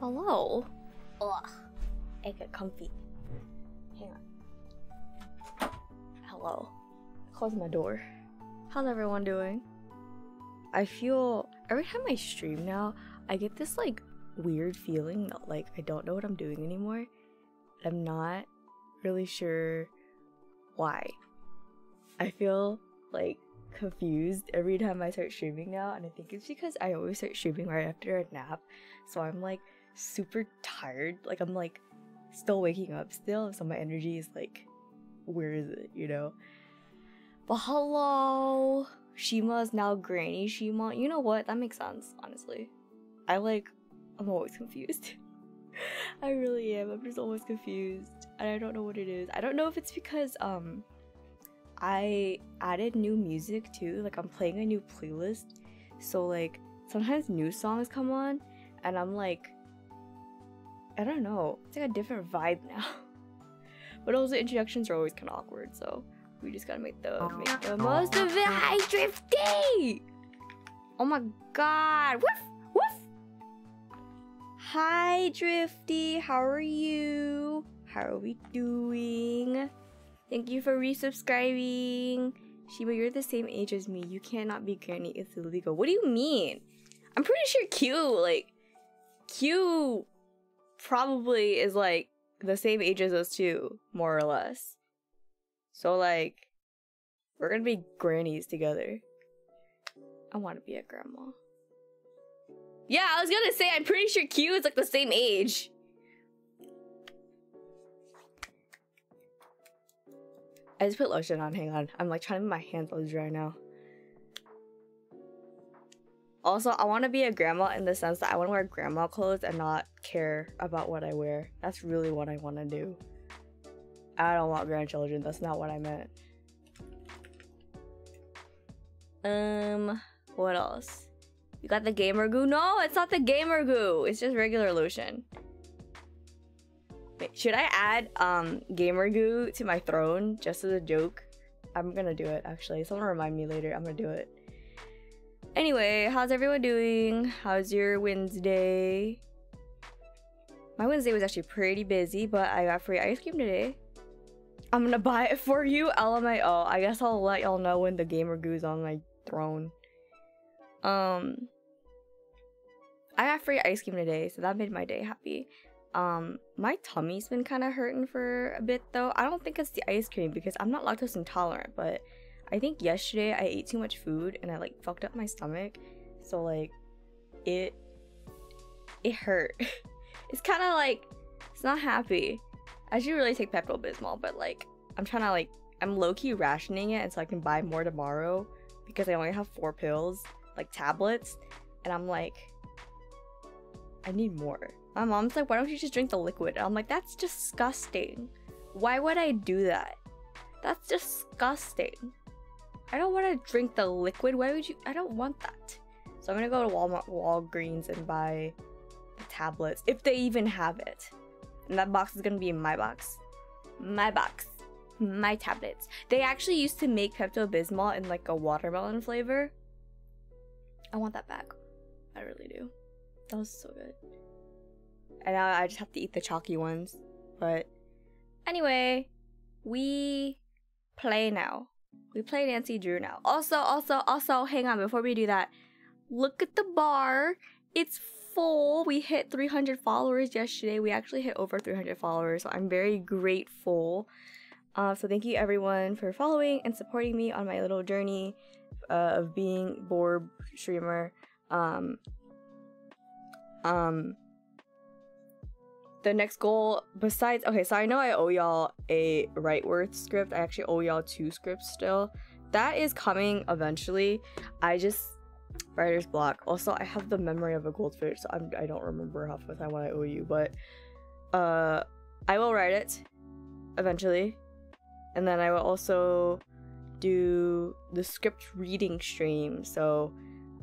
Hello. Ugh. I get comfy. Hang on. Hello. Close my door. How's everyone doing? I feel every time I stream now, I get this like weird feeling that like I don't know what I'm doing anymore. I'm not really sure why. I feel like confused every time I start streaming now, and I think it's because I always start streaming right after a nap. So I'm like super tired. Like I'm like still waking up still, so my energy is like where is it, you know? But hello! Shima is now Granny Shima. You know what? That makes sense, honestly. I like I'm always confused. I really am. I'm just always confused. And I don't know what it is. I don't know if it's because um I added new music too. Like I'm playing a new playlist. So like sometimes new songs come on and I'm like I don't know. It's like a different vibe now. but also introductions are always kind of awkward, so we just gotta make the make the most of it. Hi Drifty! Oh my god! Woof! Woof! Hi Drifty, how are you? How are we doing? Thank you for resubscribing. Shiba, you're the same age as me. You cannot be Granny. It's illegal. What do you mean? I'm pretty sure Q, like, Q probably is like the same age as us too, more or less. So like, we're gonna be grannies together. I want to be a grandma. Yeah, I was gonna say I'm pretty sure Q is like the same age. I just put lotion on. Hang on, I'm like trying to make my hands all dry now. Also, I want to be a grandma in the sense that I want to wear grandma clothes and not care about what I wear. That's really what I want to do. I don't want grandchildren. That's not what I meant. Um, what else? You got the gamer goo? No, it's not the gamer goo. It's just regular lotion. Wait, should I add um gamer goo to my throne just as a joke? I'm gonna do it actually. Someone remind me later. I'm gonna do it. Anyway, how's everyone doing? How's your Wednesday? My Wednesday was actually pretty busy, but I got free ice cream today. I'm gonna buy it for you, LMAO. I guess I'll let y'all know when the gamer goo's on my throne. Um, I got free ice cream today, so that made my day happy. Um, my tummy's been kind of hurting for a bit though. I don't think it's the ice cream because I'm not lactose intolerant, but I think yesterday I ate too much food and I like fucked up my stomach. So like it it hurt. it's kind of like it's not happy. I should really take Pepto Bismol, but like I'm trying to like I'm low key rationing it, and so I can buy more tomorrow because I only have four pills, like tablets, and I'm like, I need more. My mom's like, why don't you just drink the liquid? And I'm like, that's disgusting. Why would I do that? That's disgusting. I don't want to drink the liquid. Why would you? I don't want that. So I'm gonna go to Walmart, Walgreens, and buy the tablets if they even have it. And that box is gonna be in my box. My box. My tablets. They actually used to make Pepto Bismol in like a watermelon flavor. I want that back. I really do. That was so good. And now I just have to eat the chalky ones. But anyway, we play now. We play Nancy Drew now. Also, also, also, hang on, before we do that, look at the bar. It's full. We hit 300 followers yesterday. We actually hit over 300 followers, so I'm very grateful. Uh, so thank you everyone for following and supporting me on my little journey uh, of being Borb streamer. Um, um, the next goal besides okay so i know i owe y'all a Writeworth script. I actually owe y'all two scripts still. That is coming eventually. I just writer's block. Also i have the memory of a goldfish so I'm, i don't remember half the time what i owe you but uh i will write it eventually. And then i will also do the script reading stream. So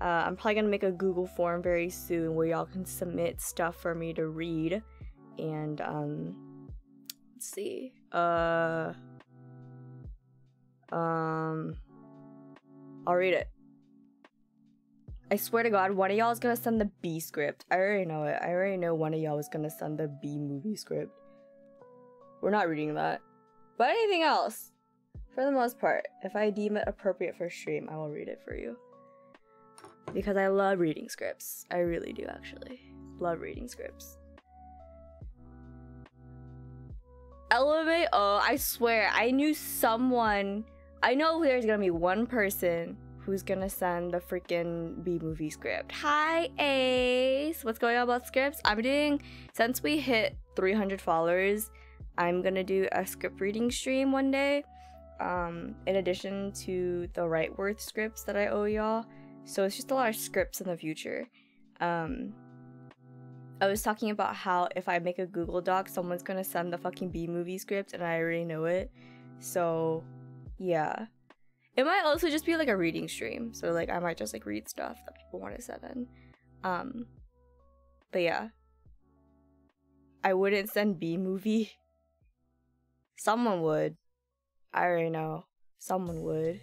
uh, i'm probably gonna make a google form very soon where y'all can submit stuff for me to read and um let's see uh um I'll read it. I swear to God, one of y'all is gonna send the B script. I already know it. I already know one of y'all is gonna send the B movie script. We're not reading that. But anything else, for the most part, if I deem it appropriate for stream, I will read it for you. Because I love reading scripts. I really do, actually. Love reading scripts. Elevate? Oh, I swear, I knew someone. I know there's gonna be one person who's gonna send the freaking B movie script. Hi, Ace. What's going on about scripts? I'm doing, since we hit 300 followers, I'm gonna do a script reading stream one day. Um, in addition to the Writeworth scripts that I owe y'all. So it's just a lot of scripts in the future. Um, I was talking about how if I make a Google Doc, someone's gonna send the fucking B movie script and I already know it. So, yeah. It might also just be like a reading stream. So, like, I might just like read stuff that people want to send in. Um, but yeah. I wouldn't send B movie. Someone would. I already know. Someone would.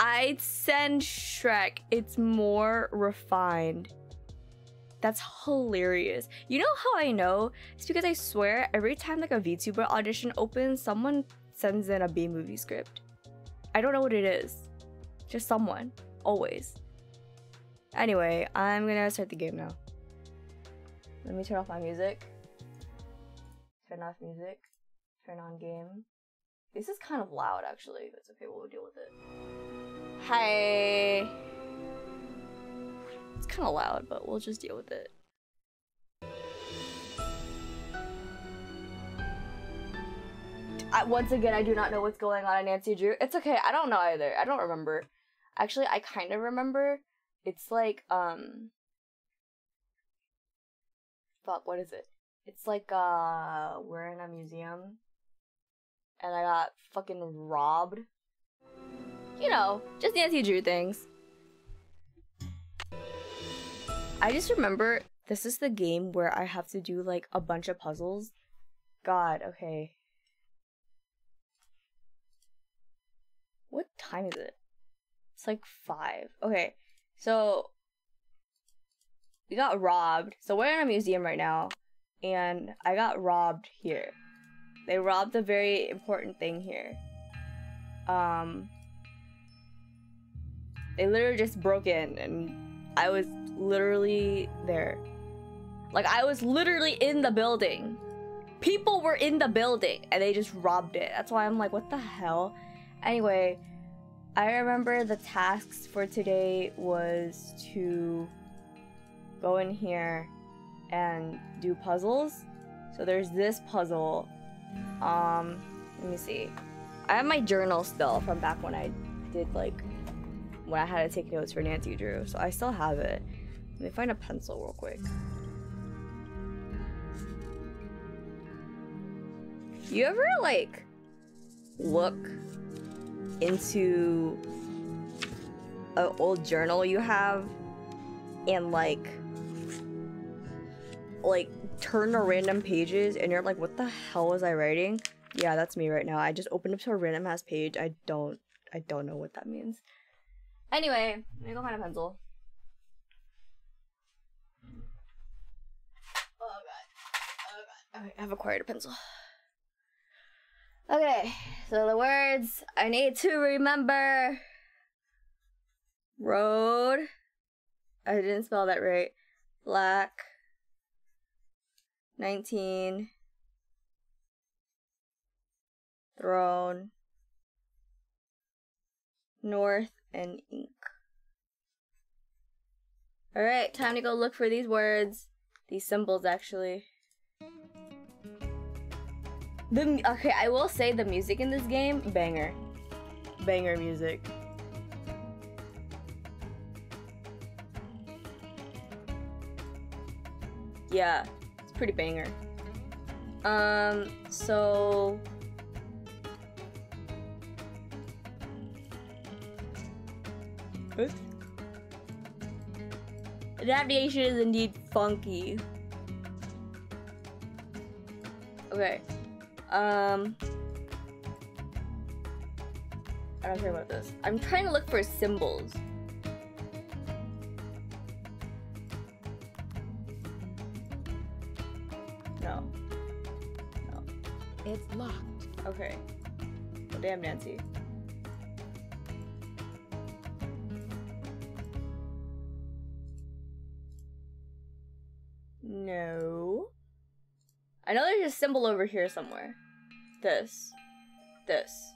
I'd send Shrek. It's more refined. That's hilarious. You know how I know? It's because I swear every time like a VTuber audition opens, someone sends in a B movie script. I don't know what it is. Just someone. Always. Anyway, I'm gonna start the game now. Let me turn off my music. Turn off music. Turn on game. This is kind of loud actually. That's okay, we'll deal with it. Hi. It's kind of loud, but we'll just deal with it. I, once again, I do not know what's going on in Nancy Drew. It's okay, I don't know either. I don't remember. Actually, I kind of remember. It's like, um. Fuck, what is it? It's like, uh, we're in a museum and I got fucking robbed. You know, just Nancy Drew things. I just remember this is the game where I have to do like a bunch of puzzles. God, okay. What time is it? It's like five. Okay, so we got robbed. So we're in a museum right now, and I got robbed here. They robbed a very important thing here. Um, they literally just broke in, and I was literally there. Like, I was literally in the building. People were in the building, and they just robbed it. That's why I'm like, what the hell? Anyway, I remember the tasks for today was to go in here and do puzzles. So there's this puzzle um, let me see. I have my journal still from back when I did like when I had to take notes for Nancy Drew, so I still have it. Let me find a pencil real quick. You ever like look into an old journal you have and like like turn to random pages and you're like, what the hell was I writing? Yeah, that's me right now. I just opened up to a random ass page. I don't I don't know what that means. Anyway, let me go find a pencil. Oh god. Oh god. Okay, I've acquired a pencil. Okay, so the words I need to remember. Road. I didn't spell that right. Black. 19 throne north and ink. All right time to go look for these words these symbols actually. The okay i will say the music in this game banger. Banger music. Yeah it's pretty banger. Um, so Oops. The navigation is indeed funky. Okay. Um. I don't care about this. I'm trying to look for symbols. No. No. It's locked. Okay. Well, damn, Nancy. Symbol over here somewhere. This. This.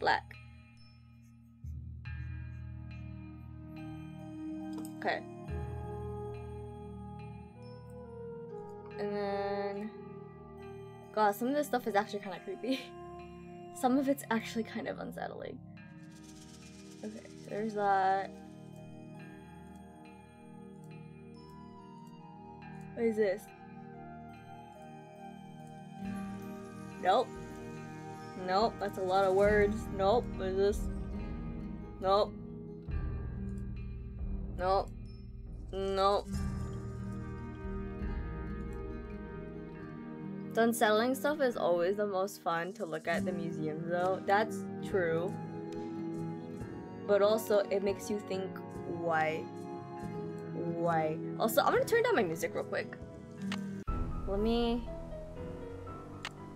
Black. Okay. And then... God, some of this stuff is actually kind of creepy. some of it's actually kind of unsettling. Okay, so there's that. What is this? Nope. Nope, that's a lot of words. Nope, what is this? Nope. Nope. Nope. The unsettling stuff is always the most fun to look at the museum though. That's true. But also it makes you think why. Why? Also, I'm gonna turn down my music real quick. Let me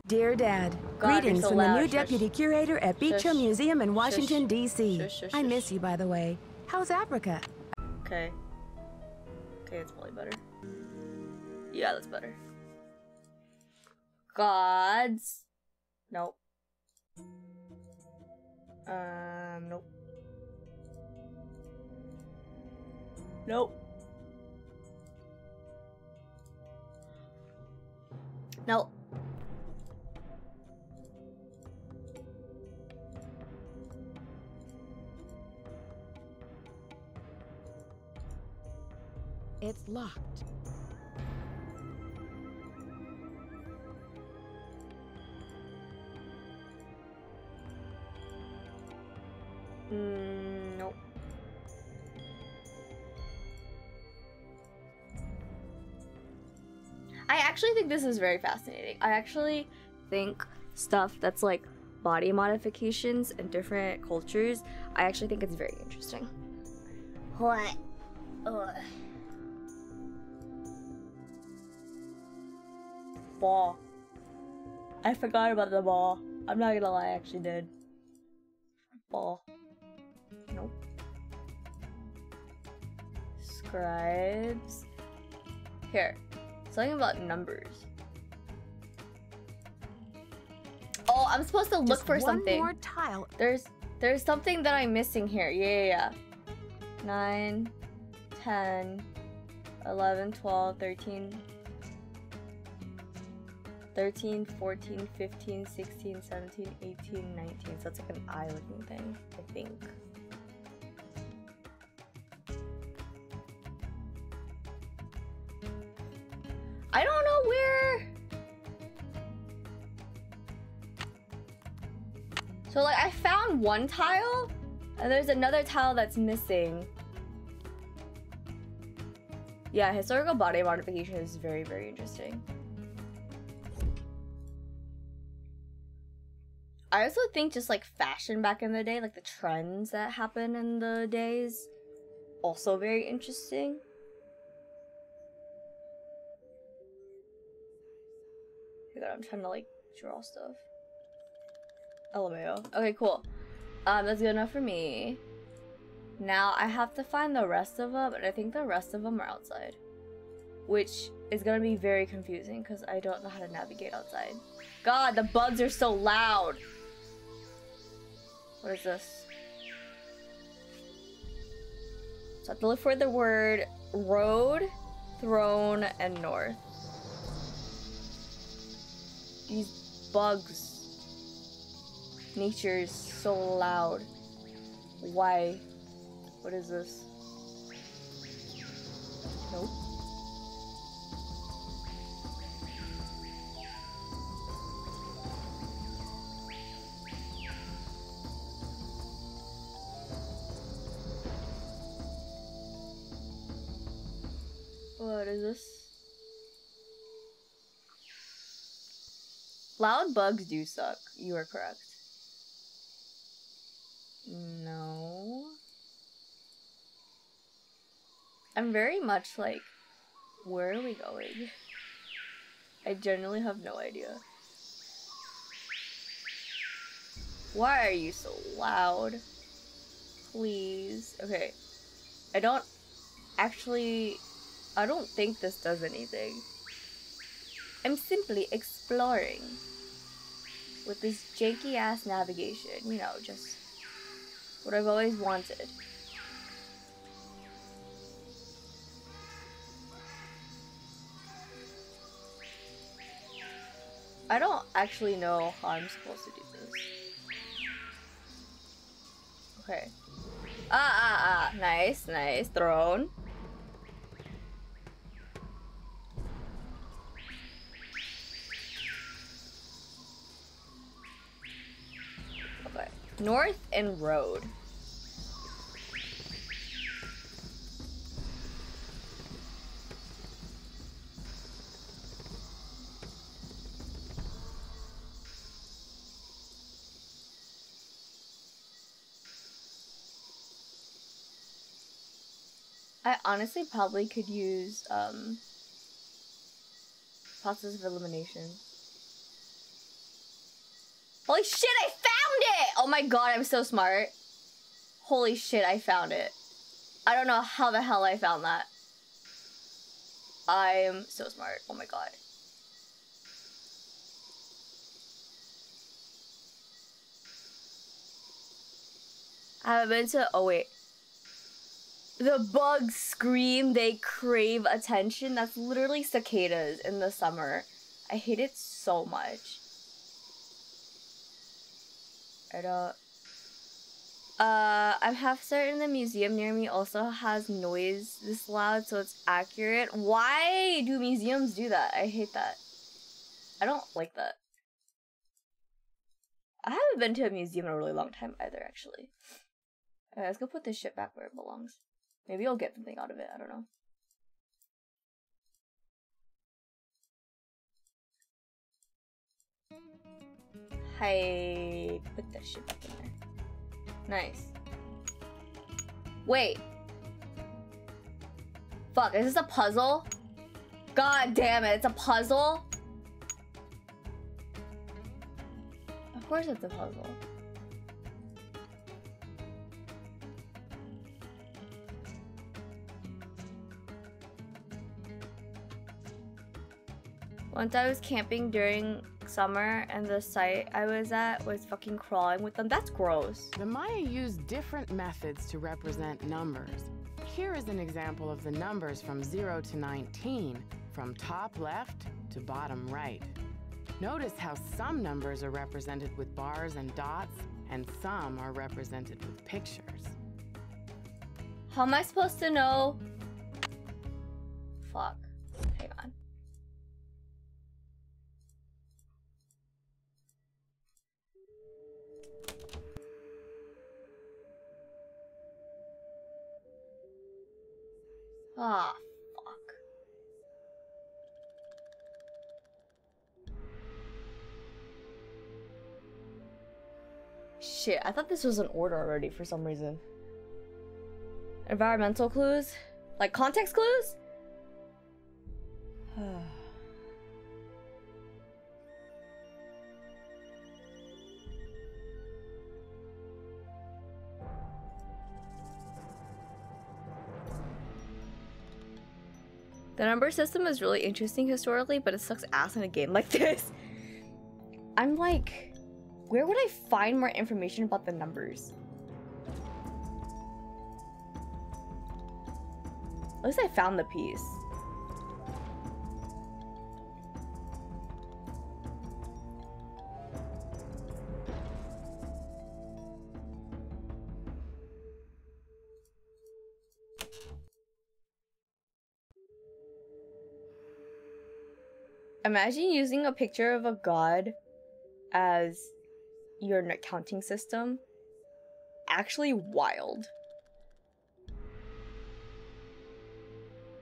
Dear Dad, God, greetings so from loud. the new Shush. deputy curator at Beech Hill. Museum in Washington, D.C. I miss you, by the way. How's Africa? Okay. Okay, that's probably better. Yeah, that's better. Gods. Nope. Um, nope. Nope. Nope. It's locked. Mm, nope. I actually think this is very fascinating. I actually think stuff that's like body modifications and different cultures, I actually think it's very interesting. What? Ugh. Ball. I forgot about the ball. I'm not gonna lie, I actually did. Ball. Nope. Scribes. Here. Something about numbers. Oh, I'm supposed to look Just for one something. more tile. There's there's something that I'm missing here. Yeah, yeah, yeah. 9, 10, 11, 12, 13, 13, 14, 15, 16, 17, 18, 19. So that's like an eye looking thing, I think. I don't know where. So like I found one tile and there's another tile that's missing. Yeah, historical body modification is very, very interesting. I also think just like fashion back in the day, like the trends that happen in the days, also very interesting. On, I'm trying to like draw stuff. LMAO. Okay, cool. Um, that's good enough for me. Now I have to find the rest of them, and I think the rest of them are outside. Which is gonna be very confusing because I don't know how to navigate outside. God, the bugs are so loud! What is this? So I have to look for the word road, throne, and north. These bugs. Nature is so loud. Why? What is this? Nope. What is this? Loud bugs do suck. You are correct. No. I'm very much like, where are we going? I generally have no idea. Why are you so loud? Please. Okay. I don't actually. I don't think this does anything. I'm simply exploring with this janky ass navigation. You know, just what I've always wanted. I don't actually know how I'm supposed to do this. Okay. Ah, ah, ah. Nice, nice. Throne. North and road. I honestly probably could use um process of elimination. Holy shit, I! Oh my god, I'm so smart. Holy shit, I found it. I don't know how the hell I found that. I'm so smart. Oh my god. I haven't been to. Oh wait. The bugs scream, they crave attention. That's literally cicadas in the summer. I hate it so much. I don't. Uh, I'm half certain the museum near me also has noise this loud, so it's accurate. Why do museums do that? I hate that. I don't like that. I haven't been to a museum in a really long time either, actually. Alright, let's go put this shit back where it belongs. Maybe I'll get something out of it. I don't know. Hey, put that shit back in there. Nice. Wait. Fuck, is this a puzzle? God damn it, it's a puzzle? Of course it's a puzzle. Once I was camping during summer and the site I was at was fucking crawling with them. That's gross. The Maya used different methods to represent numbers. Here is an example of the numbers from 0 to 19, from top left to bottom right. Notice how some numbers are represented with bars and dots, and some are represented with pictures. How am I supposed to know? Fuck. Ah, fuck. Shit, I thought this was an order already for some reason. Environmental clues? Like context clues? The number system is really interesting historically, but it sucks ass in a game like this. I'm like, where would I find more information about the numbers? At least I found the piece. Imagine using a picture of a god as your accounting system. Actually wild.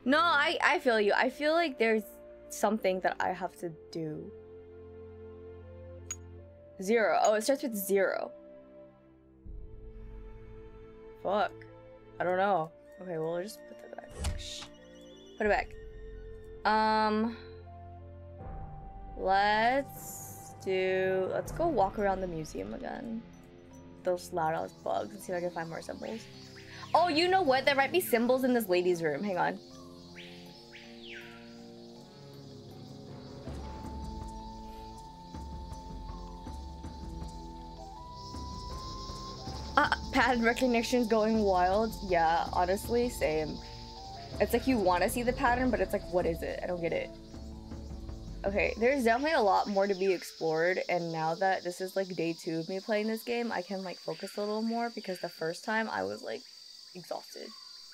No, I, I feel you. I feel like there's something that I have to do. Zero. Oh, it starts with zero. Fuck. I don't know. Okay, well, I'll just put that back. Put it back. Um... Let's do. Let's go walk around the museum again. Those loud ass bugs and see if I can find more symbols. Oh, you know what? There might be symbols in this lady's room. Hang on. Uh, pattern recognition's going wild. Yeah, honestly, same. It's like you want to see the pattern, but it's like, what is it? I don't get it. Okay, there's definitely a lot more to be explored, and now that this is like day two of me playing this game, I can like focus a little more because the first time I was like exhausted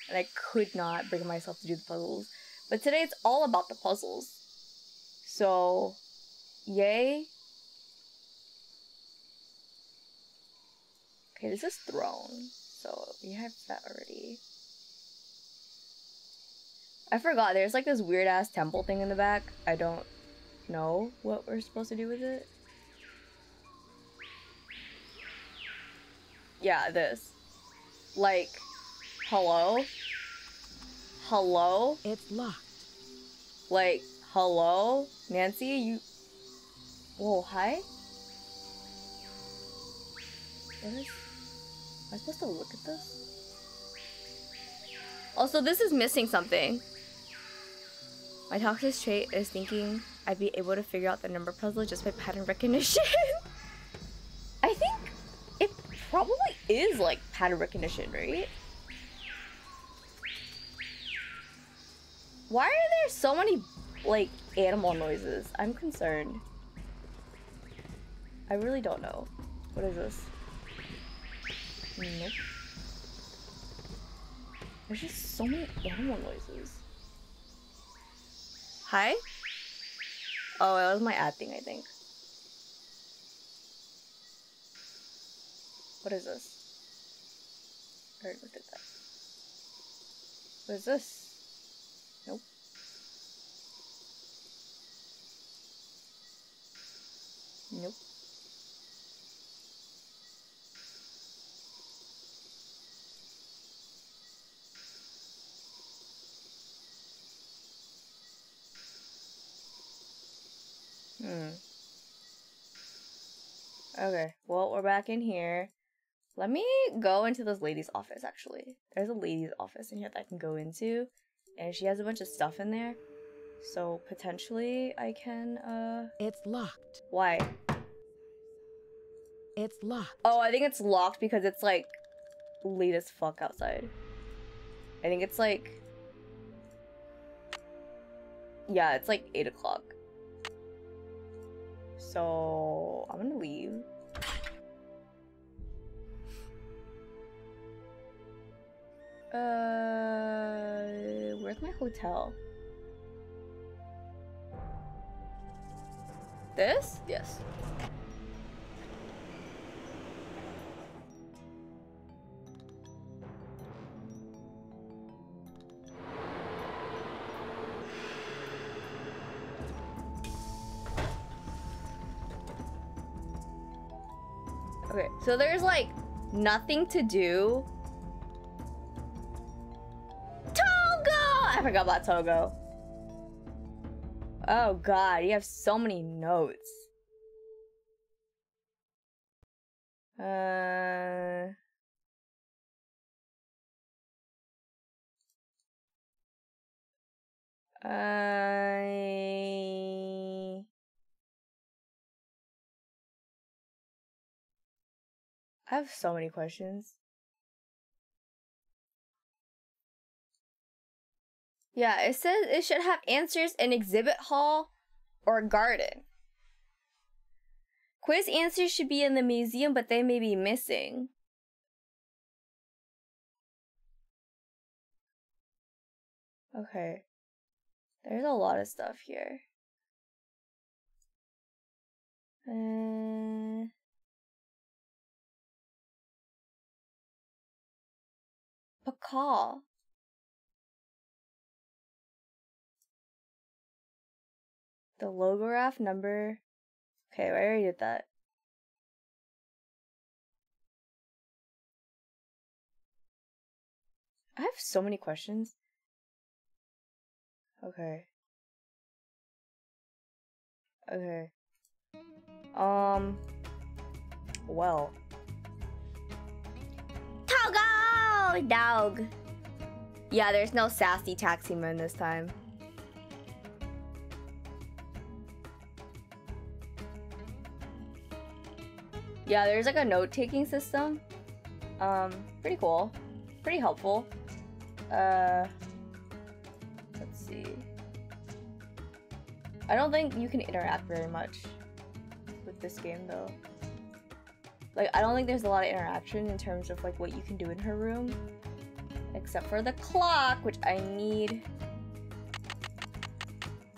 and I could not bring myself to do the puzzles. But today it's all about the puzzles. So, yay. Okay, this is throne, so we have that already. I forgot, there's like this weird ass temple thing in the back. I don't know what we're supposed to do with it. Yeah, this. Like, hello? Hello? It's locked. Like, hello? Nancy, you. Whoa, hi? What is. Am I supposed to look at this? Also, this is missing something. My toxic trait is thinking I'd be able to figure out the number puzzle just by pattern recognition. I think it probably is like pattern recognition, right? Why are there so many like animal noises? I'm concerned. I really don't know. What is this? Nope. There's just so many animal noises. Hi? Oh, it was my ad thing, I think. What is this? I already looked at that. What is this? Nope. Nope. Hmm. Okay, well, we're back in here. Let me go into this lady's office, actually. There's a lady's office in here that I can go into, and she has a bunch of stuff in there. So, potentially, I can, uh... It's locked. Why? It's locked. Oh, I think it's locked because it's, like, late as fuck outside. I think it's, like... Yeah, it's, like, 8 o'clock. So I'm gonna leave. Uh, where's my hotel? This? Yes. So there's like nothing to do. Togo! I forgot about Togo. Oh god, you have so many notes. Uh. I. I have so many questions. Yeah, it says it should have answers in exhibit hall or garden. Quiz answers should be in the museum, but they may be missing. Okay. There's a lot of stuff here. Uh... Pakal. The logograph number. Okay, I already did that. I have so many questions. Okay. Okay. Um. Well. Dog. Yeah, there's no sassy taximan this time. Yeah, there's like a note-taking system. Um, pretty cool. Pretty helpful. Uh, let's see. I don't think you can interact very much with this game though. Like, I don't think there's a lot of interaction in terms of like what you can do in her room. Except for the clock, which I need.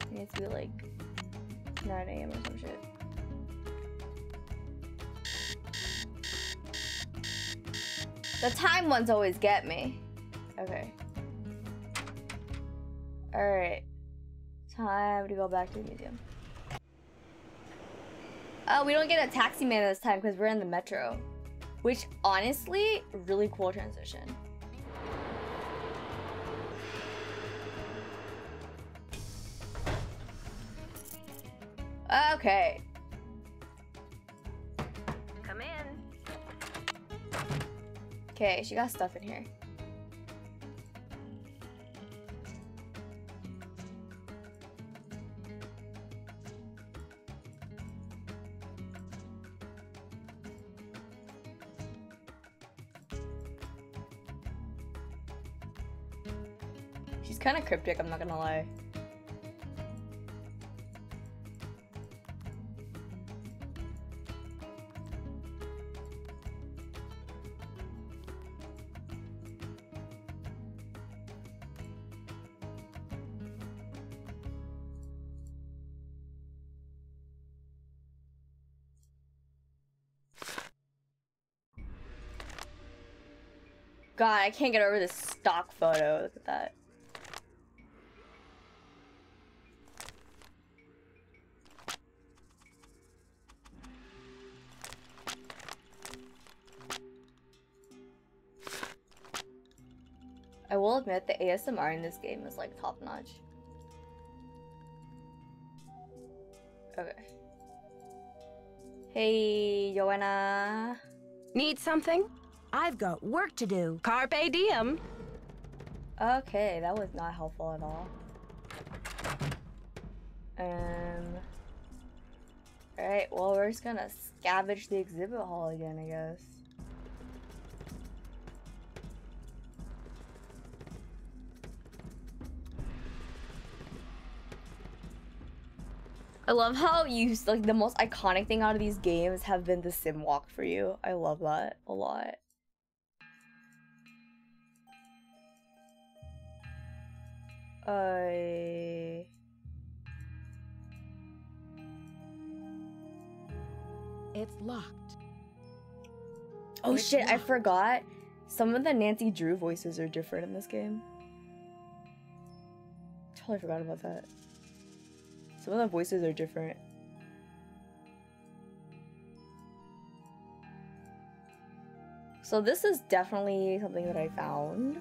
It needs to be like 9 a.m. or some shit. The time ones always get me. Okay. Alright. Time to go back to the museum. Oh, we don't get a taxi man this time because we're in the metro. Which, honestly, really cool transition. Okay. Come in. Okay, she got stuff in here. She's kind of cryptic, I'm not gonna lie. God, I can't get over this stock photo. Look at that. Admit the ASMR in this game is like top notch. Okay. Hey, Joanna. Need something? I've got work to do. Carpe diem. Okay, that was not helpful at all. Um. Alright, well, we're just gonna scavenge the exhibit hall again, I guess. I love how you like the most iconic thing out of these games have been the sim walk for you. I love that a lot. I It's locked. Oh It's shit, I forgot. Some of the Nancy Drew voices are different in this game. Totally forgot about that. Some of the voices are different. So this is definitely something that I found.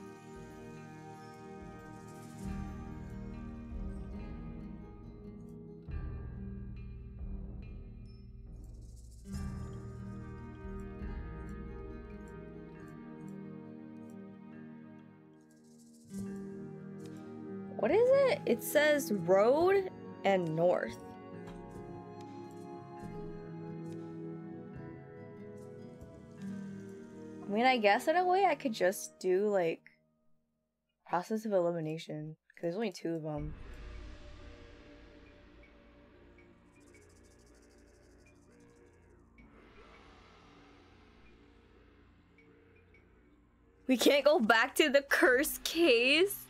What is it? It says road and north. I mean, I guess in a way I could just do like process of elimination because there's only two of them. We can't go back to the curse case.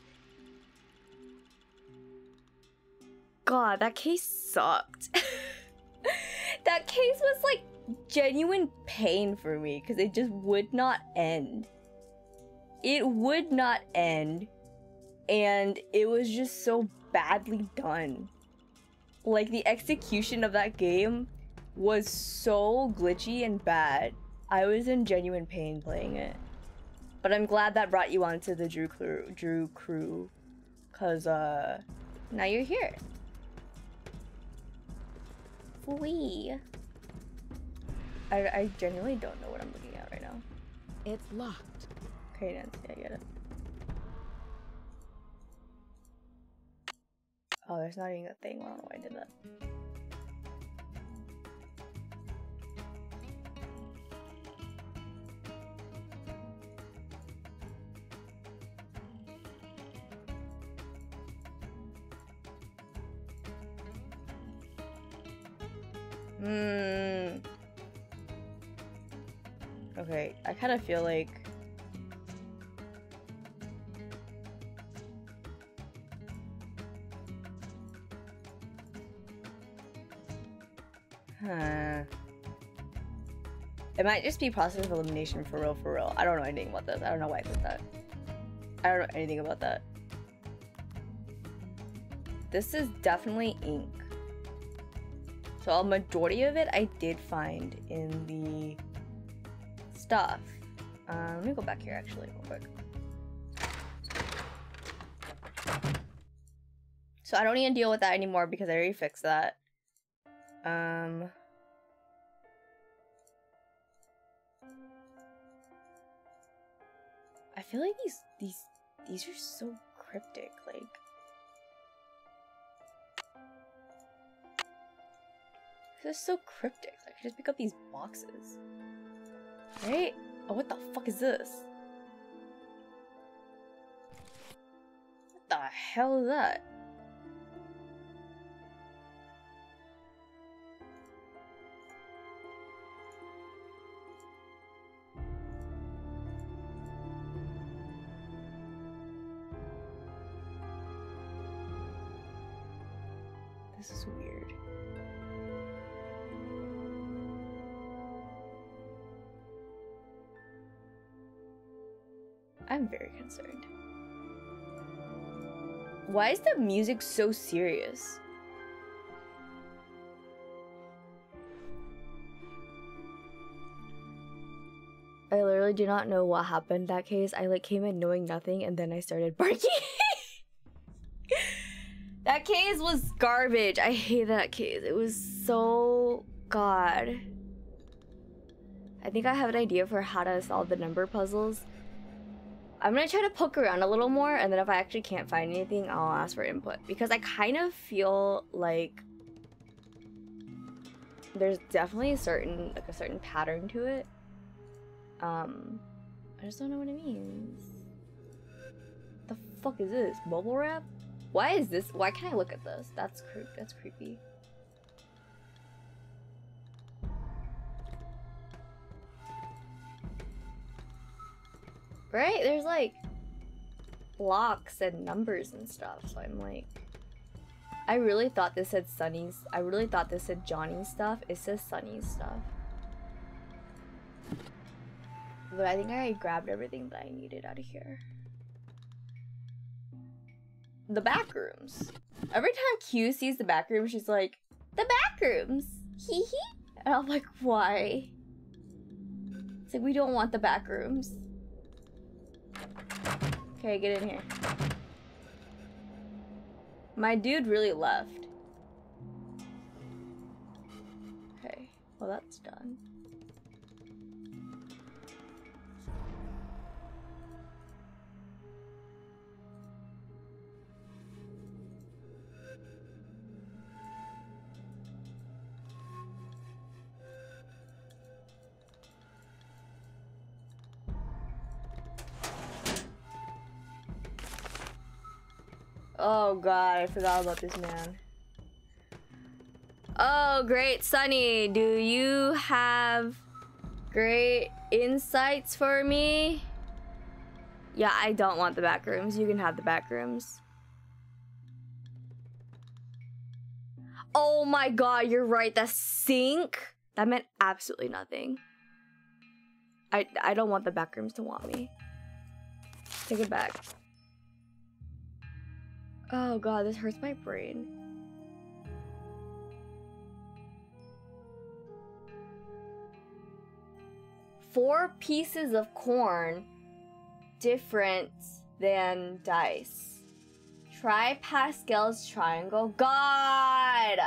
God, that case sucked. that case was like genuine pain for me because it just would not end. It would not end. And it was just so badly done. Like the execution of that game was so glitchy and bad. I was in genuine pain playing it. But I'm glad that brought you onto the Drew crew, Drew crew, cause uh, now you're here. Fui. I, I genuinely don't know what I'm looking at right now. It's locked. Okay, Nancy, I get it. Oh, there's not even a thing. I don't know why I did that. Hmm. Okay, I kind of feel like Huh. It might just be process of elimination for real, for real. I don't know anything about this. I don't know why I did that. I don't know anything about that. This is definitely ink. So a majority of it I did find in the stuff. Uh, let me go back here actually real quick. So I don't need to deal with that anymore because I already fixed that. Um. I feel like these these these are so cryptic, like. This is so cryptic. Like, I just pick up these boxes. Right? Oh, what the fuck is this? What the hell is that? Why is the music so serious? I literally do not know what happened that case. I like came in knowing nothing and then I started barking. that case was garbage. I hate that case. It was so god. I think I have an idea for how to solve the number puzzles. I'm gonna try to poke around a little more, and then if I actually can't find anything, I'll ask for input. Because I kind of feel like there's definitely a certain like a certain pattern to it. Um, I just don't know what it means. The fuck is this? Bubble wrap? Why is this? Why can't I look at this? That's creep. That's creepy. Right? There's like blocks and numbers and stuff. So I'm like, I really thought this said Sunny's. I really thought this said Johnny's stuff. It says Sunny's stuff. But I think I grabbed everything that I needed out of here. The back rooms. Every time Q sees the back room, she's like, the back rooms. Hee hee. And I'm like, why? It's like, we don't want the back rooms. Okay, get in here. My dude really left. Okay, well that's done. Oh god, I forgot about this man. Oh, great, Sunny. Do you have great insights for me? Yeah, I don't want the back rooms. You can have the back rooms. Oh my god, you're right. The sink? That meant absolutely nothing. I, I don't want the back rooms to want me. Take it back. Oh god, this hurts my brain. Four pieces of corn different than dice. Try Pascal's triangle. God!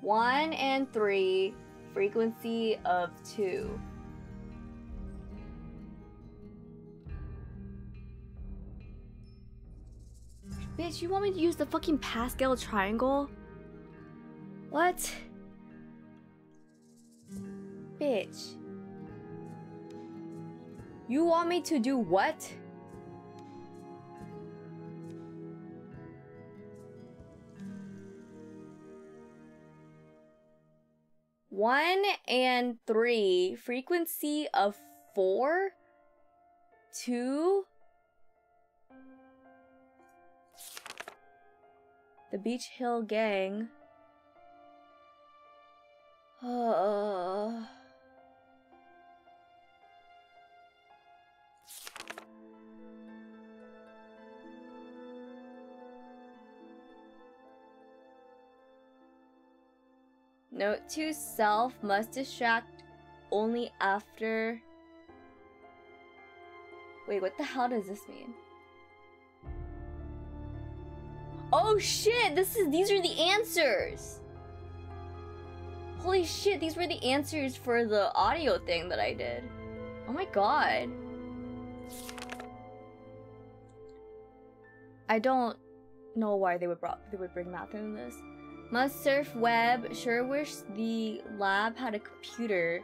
One and three, frequency of two. Bitch, you want me to use the fucking Pascal triangle? What? Bitch. You want me to do what? One and three, frequency of four, two. The Beech Hill Gang. Uh. Note to self must distract only after. Wait, what the hell does this mean? Oh shit, this is these are the answers. Holy shit, these were the answers for the audio thing that I did. Oh my god. I don't know why they would brought they would bring math in this. Must surf web. Sure wish the lab had a computer.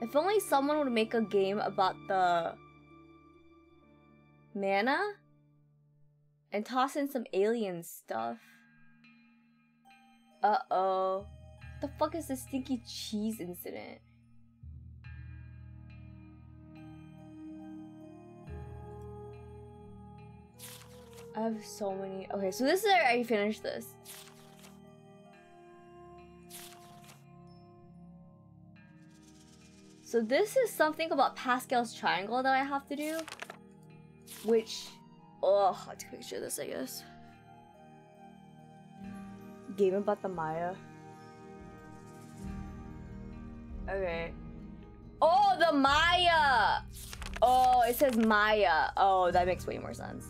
If only someone would make a game about the mana and toss in some alien stuff. Uh oh. The fuck is the stinky cheese incident? I have so many. Okay, so this is I finished this. So this is something about Pascal's triangle that I have to do. Which, oh, I take a picture this, I guess. Game about the Maya. Okay. Oh, the Maya! Oh, it says Maya. Oh, that makes way more sense.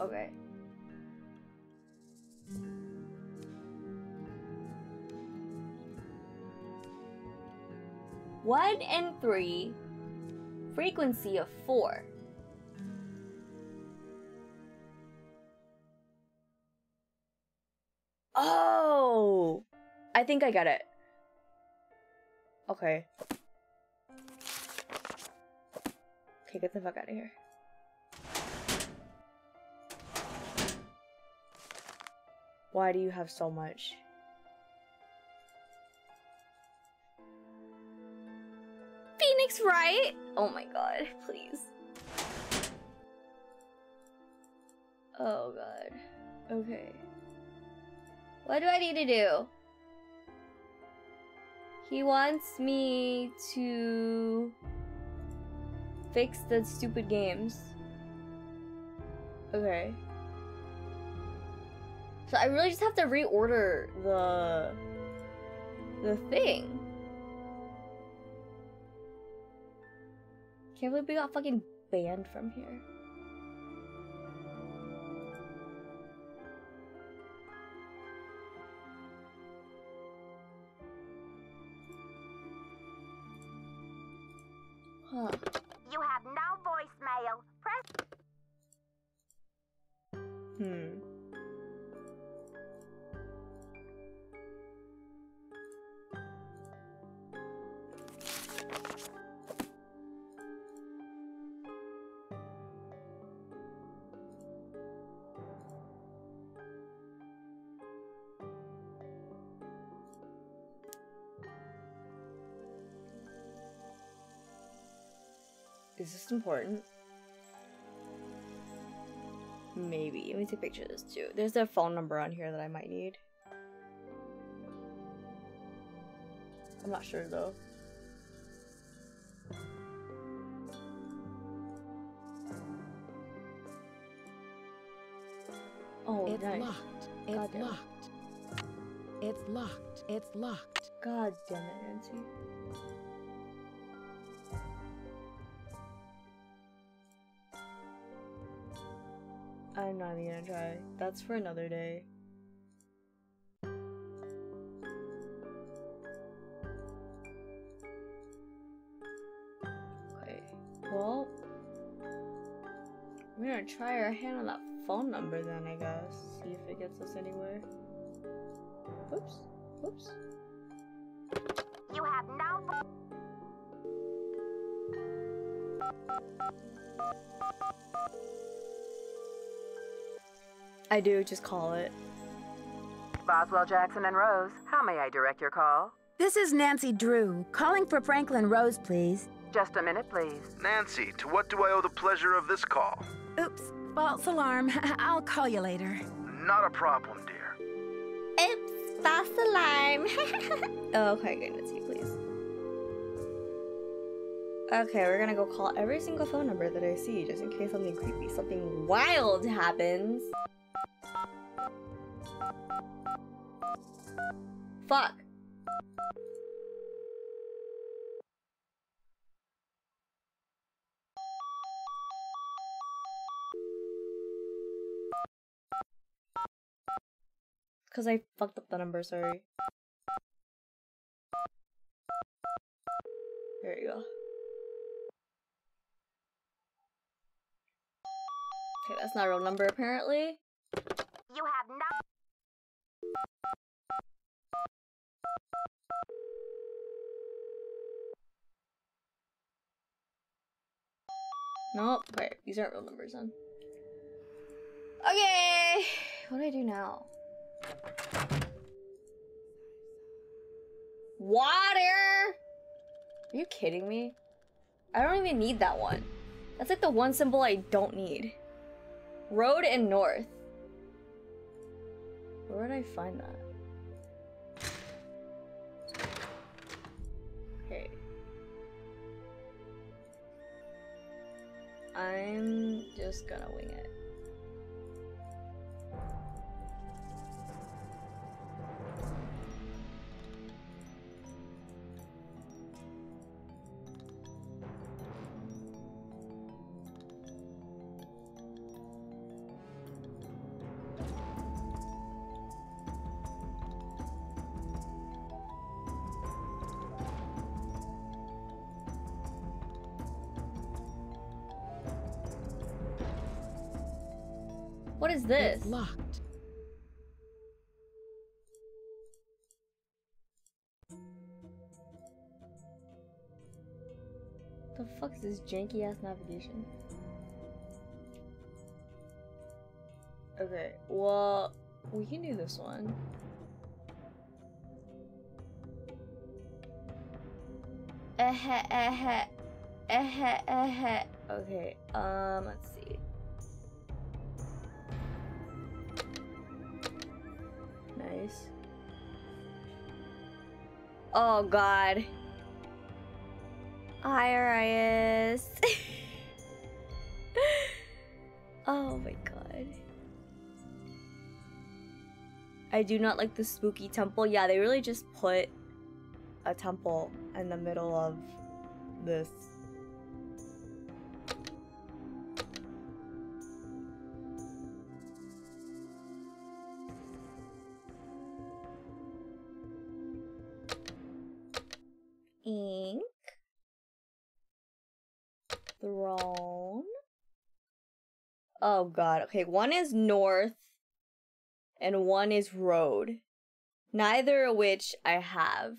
Okay. One and three, frequency of four. Oh, I think I got it. Okay. Okay, get the fuck out of here. Why do you have so much? Right? Oh my god, please. Oh god. Okay. What do I need to do? He wants me to fix the stupid games. Okay. So I really just have to reorder the the thing. Can't believe we got fucking banned from here. Huh. Important? Maybe. Let me take a picture of this too. There's a phone number on here that I might need. I'm not sure though. Oh, It's nice. locked. It's Goddamn. locked. It's locked. It's locked. God damn it, Nancy. Even gonna try. That's for another day. Okay. Well, we're gonna try our hand on that phone number then, I guess. See if it gets us anywhere. Oops. Oops. You have now I do, just call it. Boswell Jackson and Rose, how may I direct your call? This is Nancy Drew, calling for Franklin Rose, please. Just a minute, please. Nancy, to what do I owe the pleasure of this call? Oops, false alarm. I'll call you later. Not a problem, dear. Oops, false alarm. oh, okay, good. Nancy, please. Okay, we're gonna go call every single phone number that I see, just in case something creepy, something wild happens. Fuck. Because I fucked up the number, sorry. There you go. Okay, that's not a real number apparently. You have now Nope. wait, these aren't real numbers then. Okay, what do I do now? Water! Are you kidding me? I don't even need that one. That's like the one symbol I don't need. Road and north. Where would I find that? Okay. I'm just gonna wing it. What is this? It's locked. The fuck is this janky ass navigation? Okay, well, we can do this one. Eh eh eh eh Okay, um, let's see. Oh god. Hi, Arias. oh my god. I do not like the spooky temple. Yeah, they really just put a temple in the middle of this. Oh god. Okay, one is north and one is road. Neither of which I have.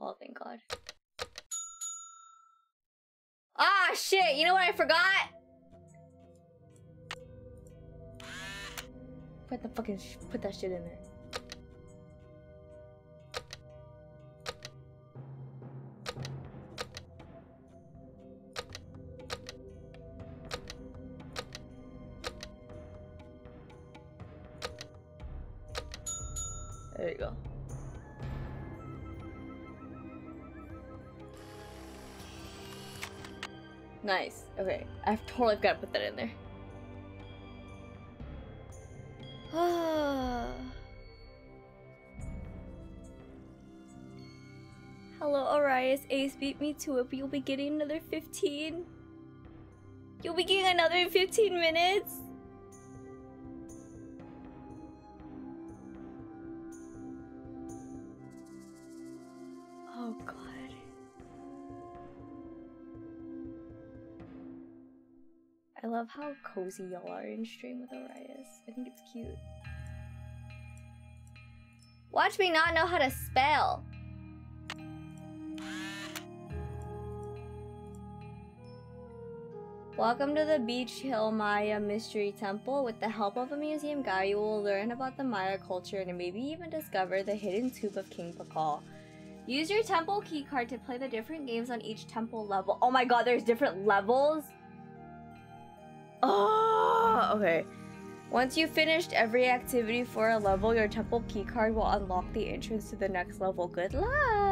Oh, thank God. Ah, shit! You know what I forgot? Put the fucking put that shit in. There Nice. Okay. I've totally got to put that in there. Hello, Arias. Ace beat me to it, but you'll be getting another 15. You'll be getting another 15 minutes? Love how cozy y'all are in stream with Arias. I think it's cute. Watch me not know how to spell. Welcome to the Beech Hill Maya Mystery Temple. With the help of a museum guide, you will learn about the Maya culture and maybe even discover the hidden tomb of King Pakal. Use your temple keycard to play the different games on each temple level. Oh my god, there's different levels? Oh, okay. Once you've finished every activity for a level, your temple keycard will unlock the entrance to the next level. Good luck!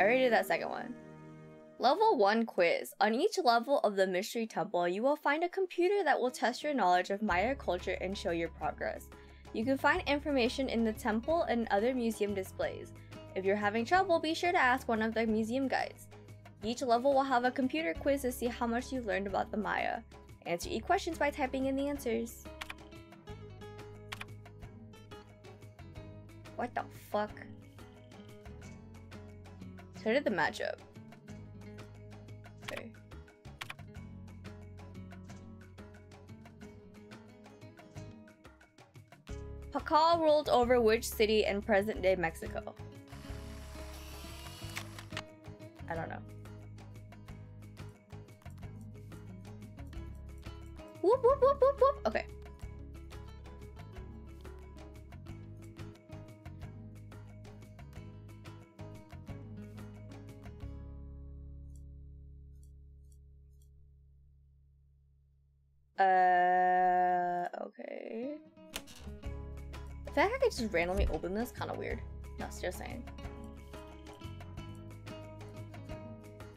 I already did that second one. Level 1 quiz. On each level of the Mystery Temple, you will find a computer that will test your knowledge of Maya culture and show your progress. You can find information in the temple and other museum displays. If you're having trouble, be sure to ask one of the museum guides. Each level will have a computer quiz to see how much you've learned about the Maya. Answer each questions by typing in the answers. What the fuck? So did the matchup. Okay. Pakal ruled over which city in present-day Mexico? I don't know. Whoop whoop whoop whoop whoop. Okay. Uh, okay. The fact I could just randomly open this kind of weird. No, just saying.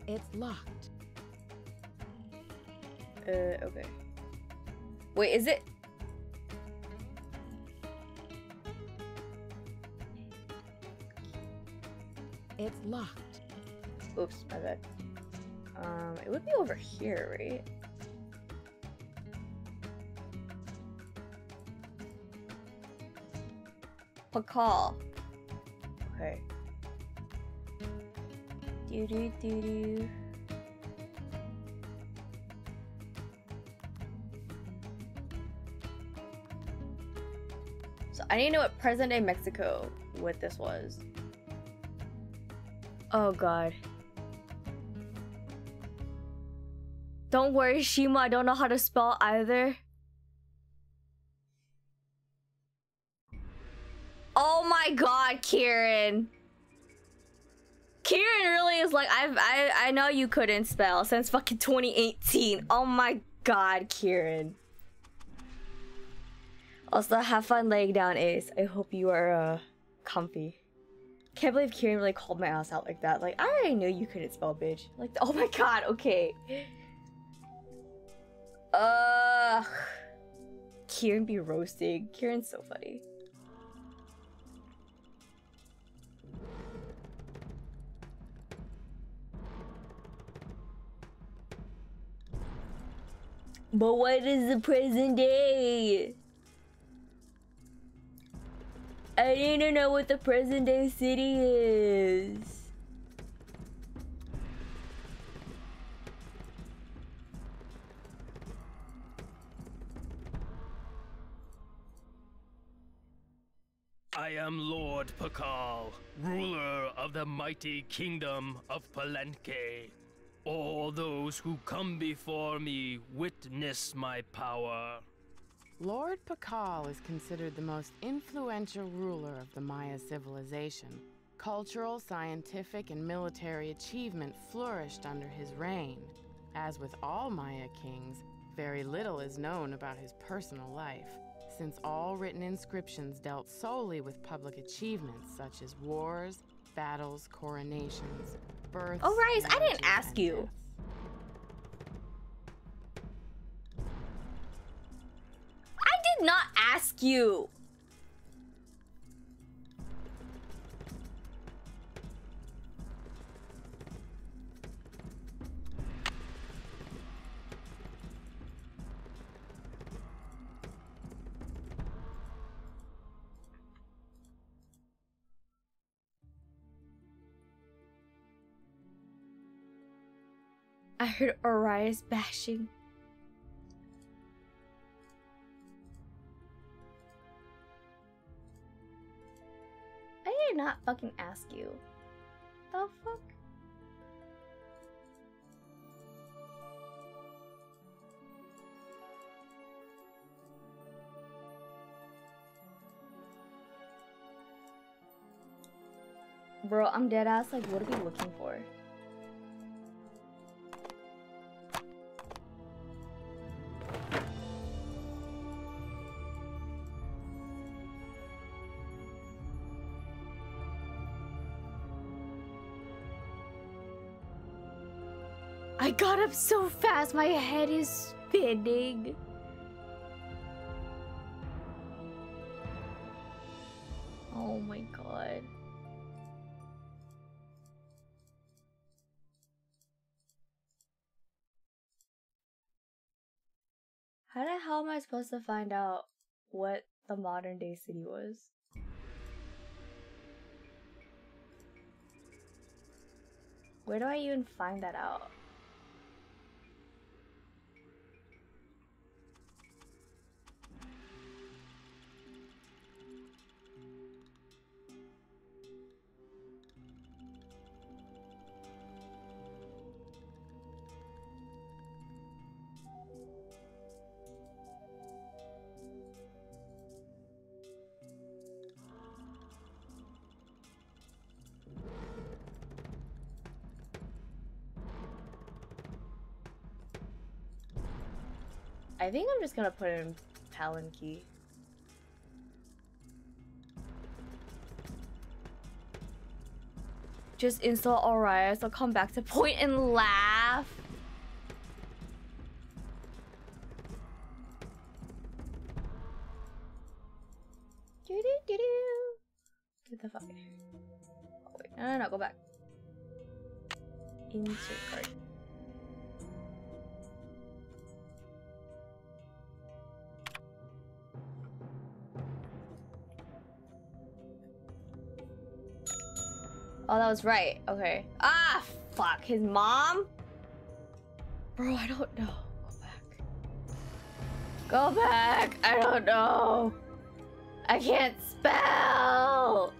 It's locked. Uh, okay. Wait, is it? It's locked. Oops, my bad. Um, it would be over here, right? Pakal. Okay. Do do do do. So I need to know what present day Mexico what this was. Oh god. Don't worry, Shima, I don't know how to spell either. Kieran. Kieran really is like I've I I know you couldn't spell since fucking 2018. Oh my god, Kieran. Also, have fun laying down, Ace. I hope you are uh comfy. Can't believe Kieran really called my ass out like that. Like, I already knew you couldn't spell bitch. Like, oh my god, okay. Ugh. Kieran be roasting. Kieran's so funny. But what is the present day? I need to know what the present day city is. I am Lord Pakal, ruler of the mighty kingdom of Palenque. All those who come before me witness my power. Lord Pakal is considered the most influential ruler of the Maya civilization. Cultural, scientific, and military achievement flourished under his reign. As with all Maya kings, very little is known about his personal life. since all written inscriptions dealt solely with public achievements such as wars, battles, coronations, Oh, Rise, I didn't ask you. I did not ask you. I heard Orias bashing. I did not fucking ask you. The fuck? Bro, I'm dead ass. Like, what are we looking for? Up so fast, my head is spinning. Oh my god. How the hell am I supposed to find out what the modern day city was? Where do I even find that out? I think I'm just gonna put in key. Just install Orias, I'll come back to point and laugh. Was right. Okay. Ah, fuck. His mom? Bro, I don't know. Go back. Go back. I don't know. I can't spell.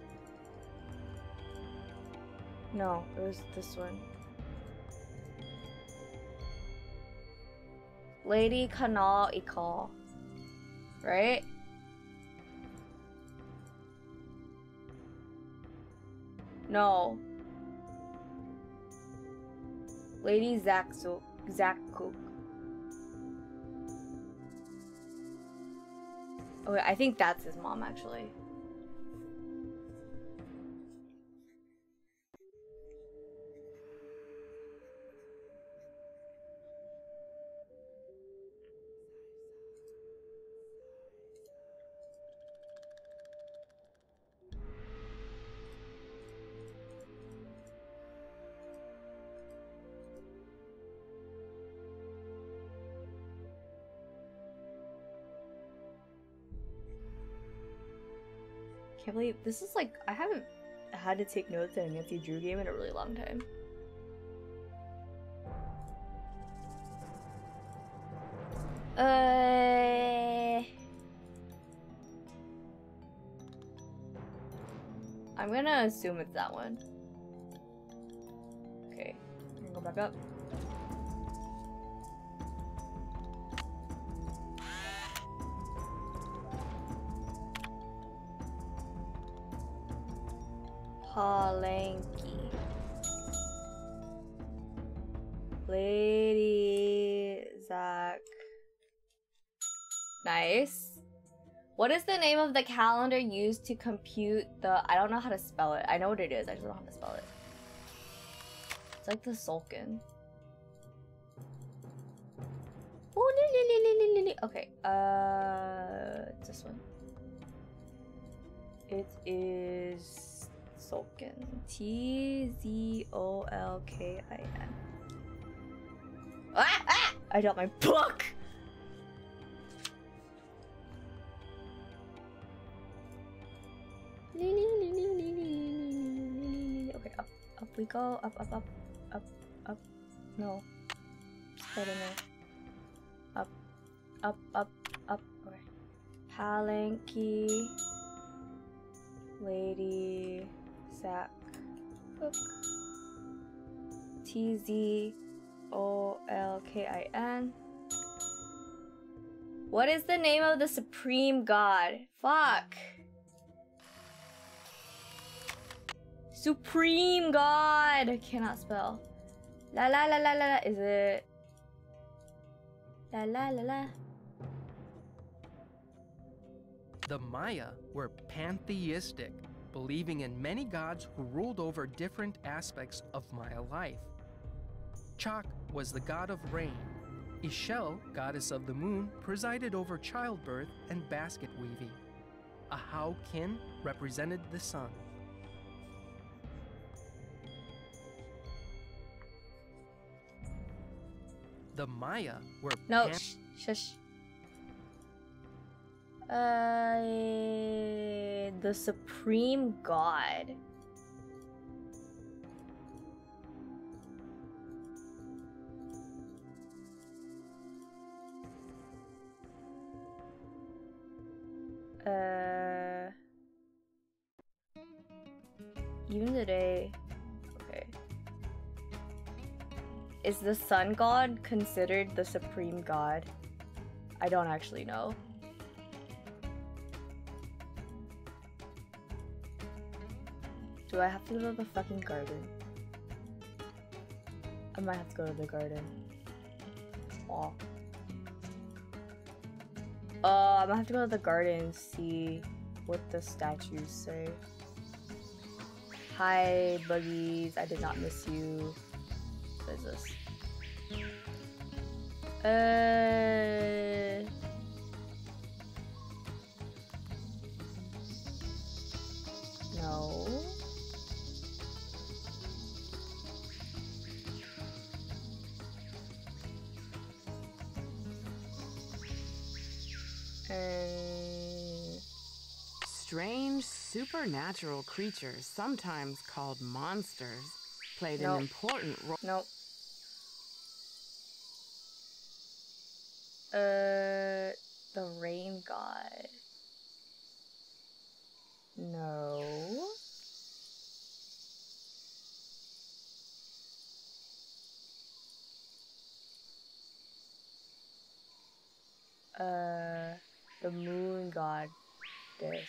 No, it was this one. Lady Kanal Ikal. Right? No. Lady Zaksu Zakuk. Okay, I think that's his mom actually. Believe this is like I haven't had to take notes in a Nancy Drew game in a really long time. Uh, I'm gonna assume it's that one. Okay, go back up. Palenque. Lady Zach. Nice. What is the name of the calendar used to compute the? I don't know how to spell it. I know what it is. I just don't know how to spell it. It's like the Tzolkin. Oh, Okay, uh, this one. It is Tzolkin. T Z O L K I N. Ah, ah! I dropped my book. Okay, up, up we go. Up, up, up, up, up. No. Stay in there. Up, up, up, up. Okay. Palenque. Lady. Sack. Book. T Z O L K I N. What is the name of the supreme god? Fuck. Supreme God. I cannot spell. La la la la la la. Is it? La la la la. The Maya were pantheistic, believing in many gods who ruled over different aspects of Maya life. Chak was the god of rain. Ixchel, goddess of the moon, presided over childbirth and basket weaving. Ahau Kin represented the sun. The Maya were No, shush. Uh, the supreme god. Uh, even today, okay. Is the sun god considered the supreme god? I don't actually know. Do I have to go to the fucking garden? I might have to go to the garden. Aw. Uh, I'm gonna have to go to the garden and see what the statues say. Hi, buggies. I did not miss you. What is this? Uh. No. And Strange supernatural creatures, sometimes called monsters, played Nope. an important role. Nope. Uh, the rain god. No. Uh, the moon god. This.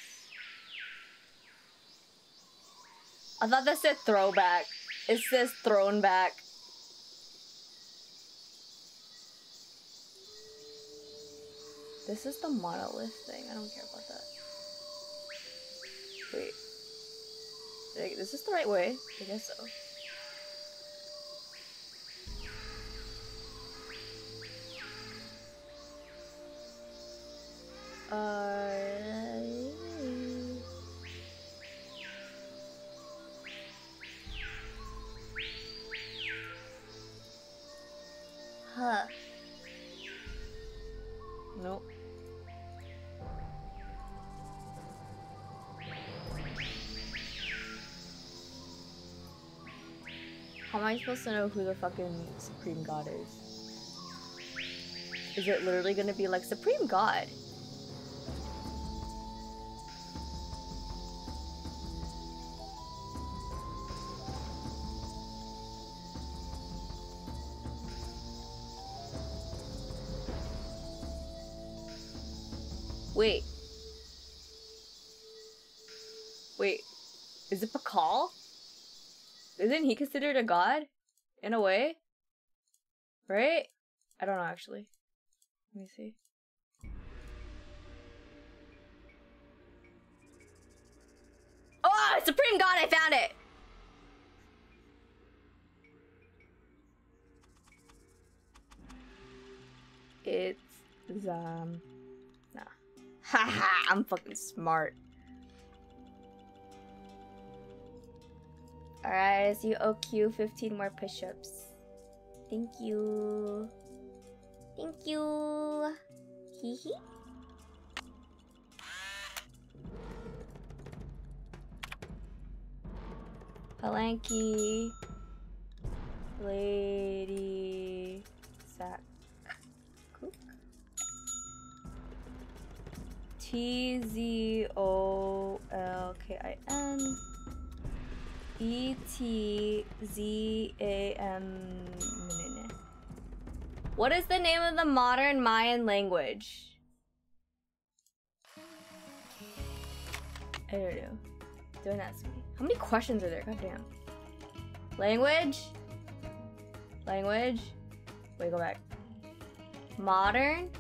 I thought that said throwback. It says thrown back. This is the monolith thing. I don't care about that. Wait. Wait, Is this the right way? I guess so. Uh. Huh. Nope. How am I supposed to know who the fucking Supreme God is? Is it literally gonna be like Supreme God? isn't he considered a god in a way? Right? I don't know actually. Let me see. Oh, supreme god, I found it. It's um nah. ha I'm fucking smart. Alright, so you OQ 15 more push-ups. Thank you. Thank you. Hee hee. Palenque. Lady. Sack. Cook. T Z O L K I N. E T Z A M. What is the name of the modern Mayan language? I don't know. Don't ask me. How many questions are there? Goddamn. Language? Language? Wait, go back. Modern?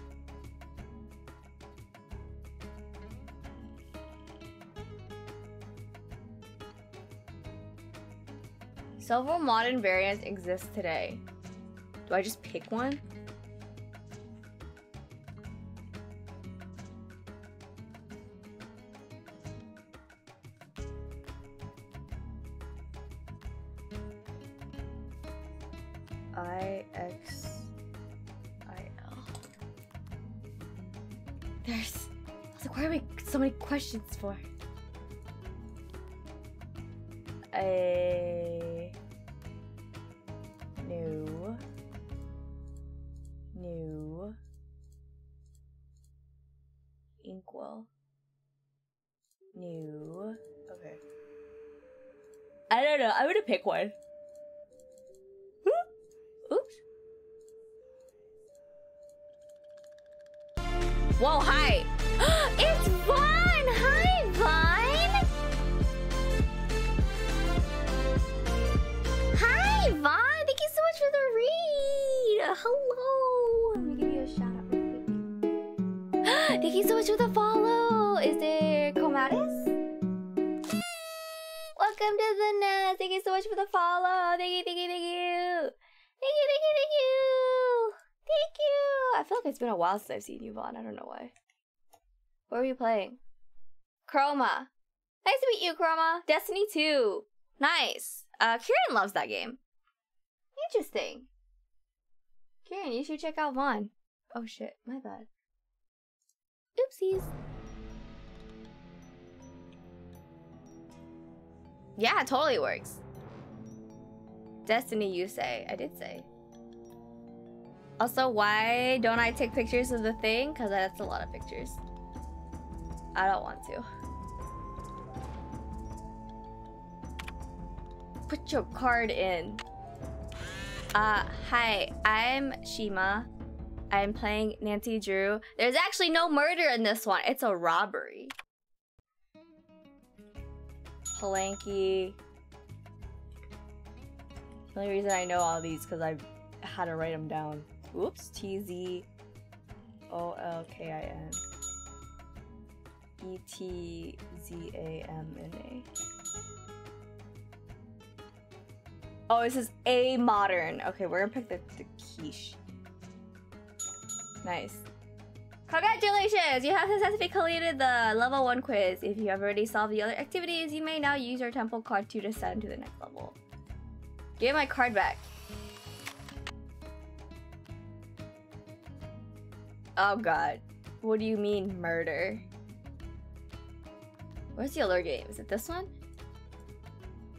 Several modern variants exist today. Do I just pick one? I X I L. There's. I was like, why are we so many questions for? A. Welcome to the nest! Thank you so much for the follow! Thank you, thank you, thank you! Thank you, thank you, thank you! Thank you! I feel like it's been a while since I've seen you, Vaughn. I don't know why. What were you playing? Chroma. Nice to meet you, Chroma. Destiny 2. Nice. Uh, Kieran loves that game. Interesting. Kieran, you should check out Vaughn. Oh shit, my bad. Oopsies. Yeah, it totally works. Destiny, you say. I did say. Also, why don't I take pictures of the thing? Because that's a lot of pictures. I don't want to. Put your card in. Uh, hi, I'm Shima. I'm playing Nancy Drew. There's actually no murder in this one. It's a robbery. Palenque. The only reason I know all these because I had to write them down. Oops. T Z O L K I N. E T Z A M N A. Oh, this is a modern. Okay, we're gonna pick the, the quiche. Nice. Congratulations! You have successfully completed the level 1 quiz. If you have already solved the other activities, you may now use your temple card to descend to the next level. Give my card back. Oh god. What do you mean, murder? Where's the other game? Is it this one?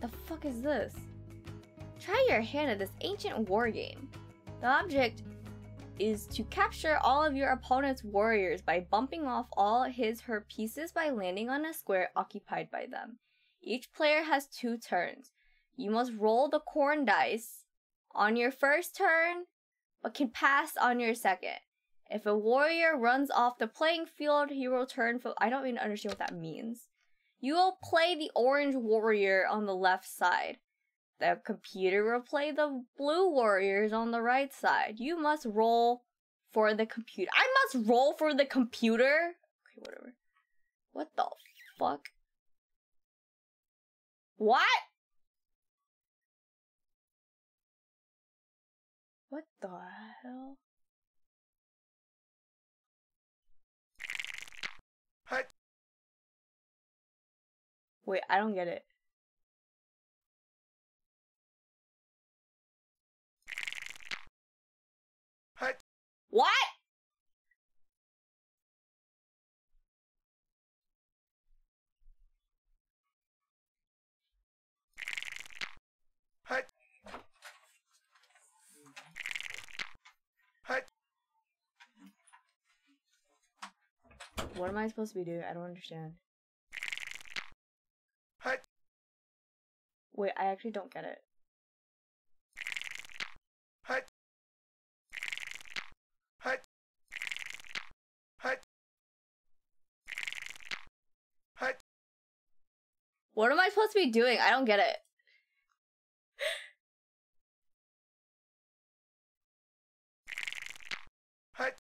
The fuck is this? Try your hand at this ancient war game. The object is to capture all of your opponent's warriors by bumping off all his her pieces by landing on a square occupied by them. Each player has two turns. You must roll the corn dice on your first turn, but can pass on your second. If a warrior runs off the playing field, he will turn. I don't even understand what that means. You will play the orange warrior on the left side. The computer will play the blue warriors on the right side. You must roll for the computer. I must roll for the computer? Okay, whatever. What the fuck? What? What the hell? Wait, I don't get it. What? Hey. Hey. What am I supposed to be doing? I don't understand. Hey. Wait, I actually don't get it. Hey. Hey. Hey. Hey. What am I supposed to be doing? I don't get it.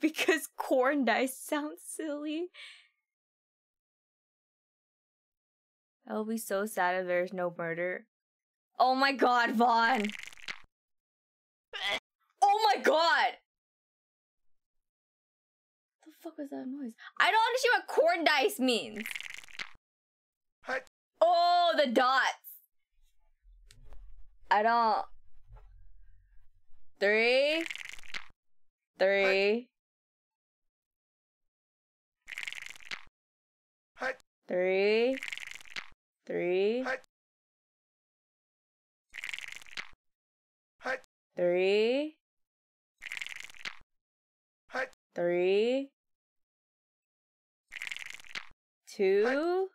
Because corn dice sounds silly. I'll be so sad if there's no murder. Oh my god, Vaughn! Oh my god! Fuck was that noise? I don't understand what corn dice means. Oh, the dots. I don't. Three. Three. Three. Three. Three. Three. Two.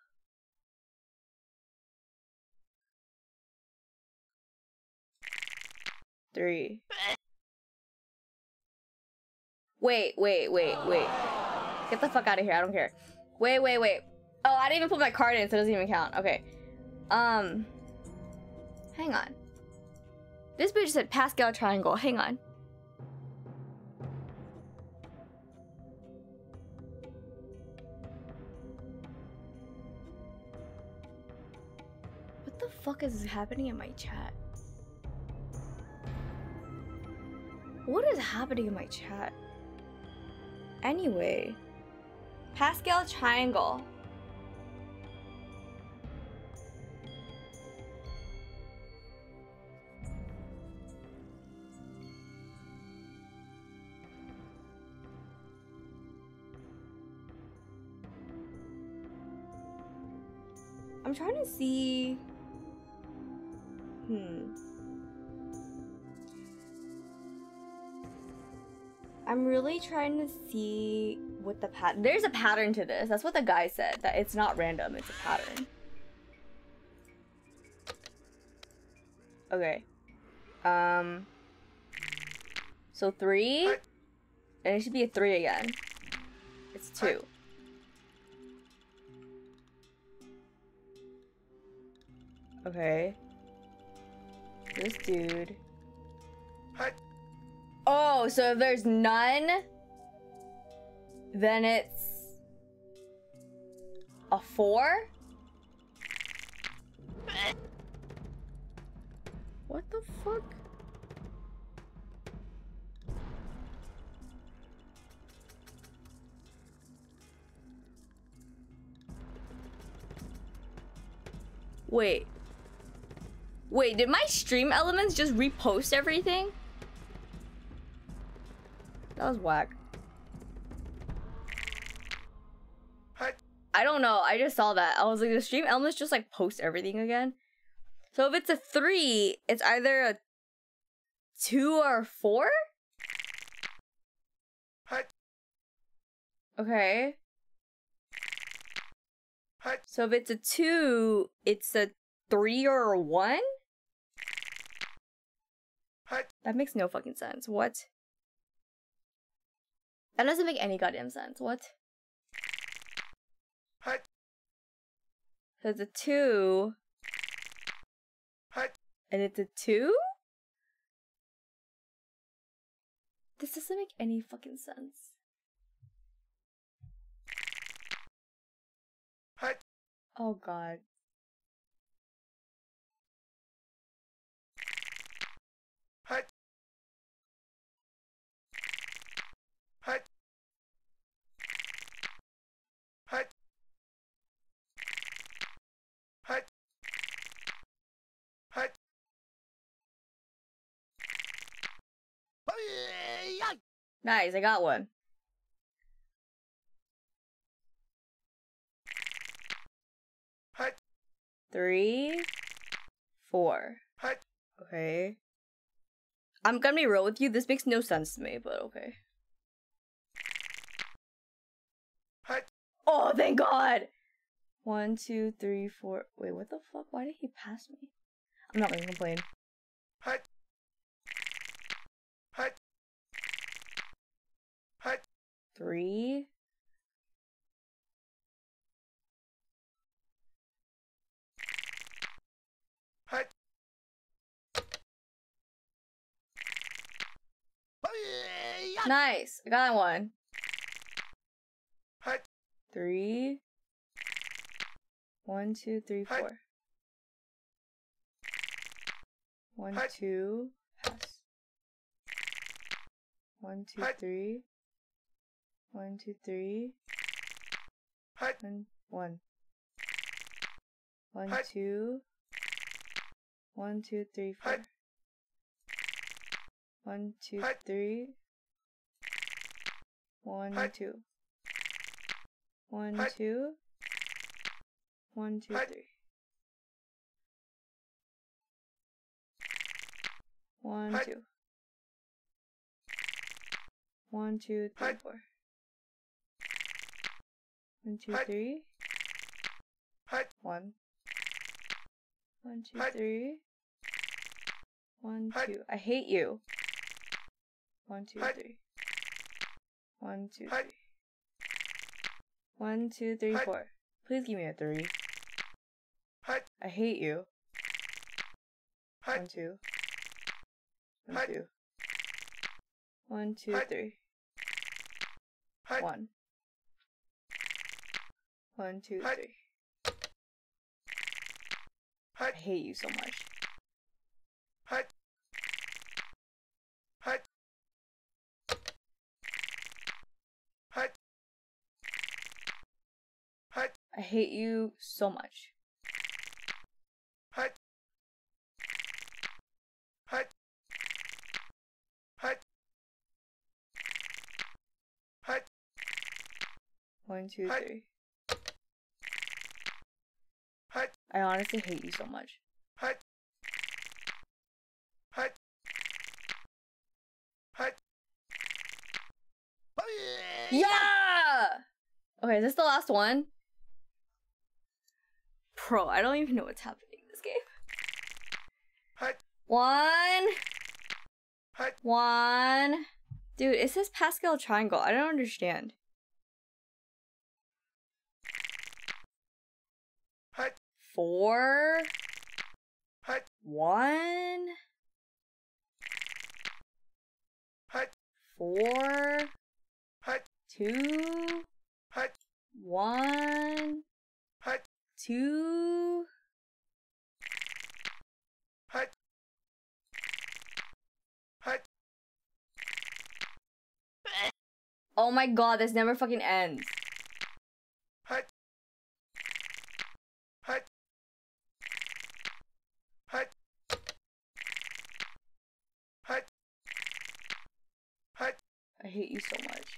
Three. Wait, wait, wait, wait. Get the fuck out of here. I don't care. Wait, wait, wait. Oh, I didn't even put my card in, so it doesn't even count. Okay. Um. Hang on. This bitch said Pascal triangle. Hang on. Fuck is happening in my chat? What is happening in my chat? Anyway, Pascal triangle. I'm trying to see. Hmm. I'm really trying to see what the pattern. There's a pattern to this. That's what the guy said. That it's not random. It's a pattern. Okay. Um. So three, and it should be a three again. It's two. Okay. This dude. Oh, so if there's none, then it's a four? What the fuck? Wait. Wait, did my stream elements just repost everything? That was whack. I don't know. I just saw that. I was like, the stream elements just like post everything again. So if it's a three, it's either a two or four? Okay. So if it's a two, it's a three or a one? That makes no fucking sense. What? That doesn't make any goddamn sense. What? So it's a two, and it's a two? This doesn't make any fucking sense. Oh god. Hut. Hut. Hut. Hut. Hut. Nice, I got one. Three, four. Okay. I'm gonna be real with you. This makes no sense to me, but okay. Oh, thank God! One, two, three, four. Wait, what the fuck? Why did he pass me? I'm not gonna complain. Hut. Hut. Hut. Three. Nice. I got one. Three. One, two, three, four. One, two. Pass. One, two, three. One, two, three. One, one. One, two. One, two, three, four. One, two, three. One, two. One, two. One, two, three. One, two. One, two, three, four. One, two, three. One. One, two, three. One, two. I hate you. One, two, three. One, two, three. One, two, three, four. Please give me a three. I hate you. One, two. One, two. One, two, three. One. One, two, three. I hate you so much. I hate you so much. One, two, three. Hut. I honestly hate you so much. Hut. Hut. Hut. Yeah! Okay, is this the last one? Bro, I don't even know what's happening in this game. Hut. One. Hut. One. Dude, it says Pascal triangle. I don't understand. Hut. Four. One. Four. Two. One. Two. Oh my god, this never fucking ends. Hut. Hut. Hut. Hut. Hut. I hate you so much.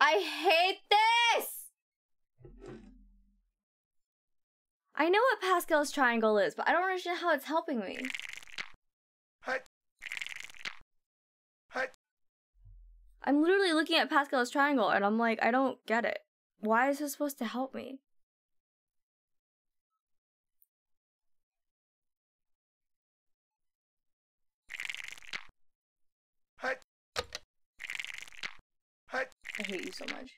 I hate this! I know what Pascal's triangle is, but I don't understand how it's helping me. I'm literally looking at Pascal's triangle and I'm like, I don't get it. Why is this supposed to help me? hate you so much.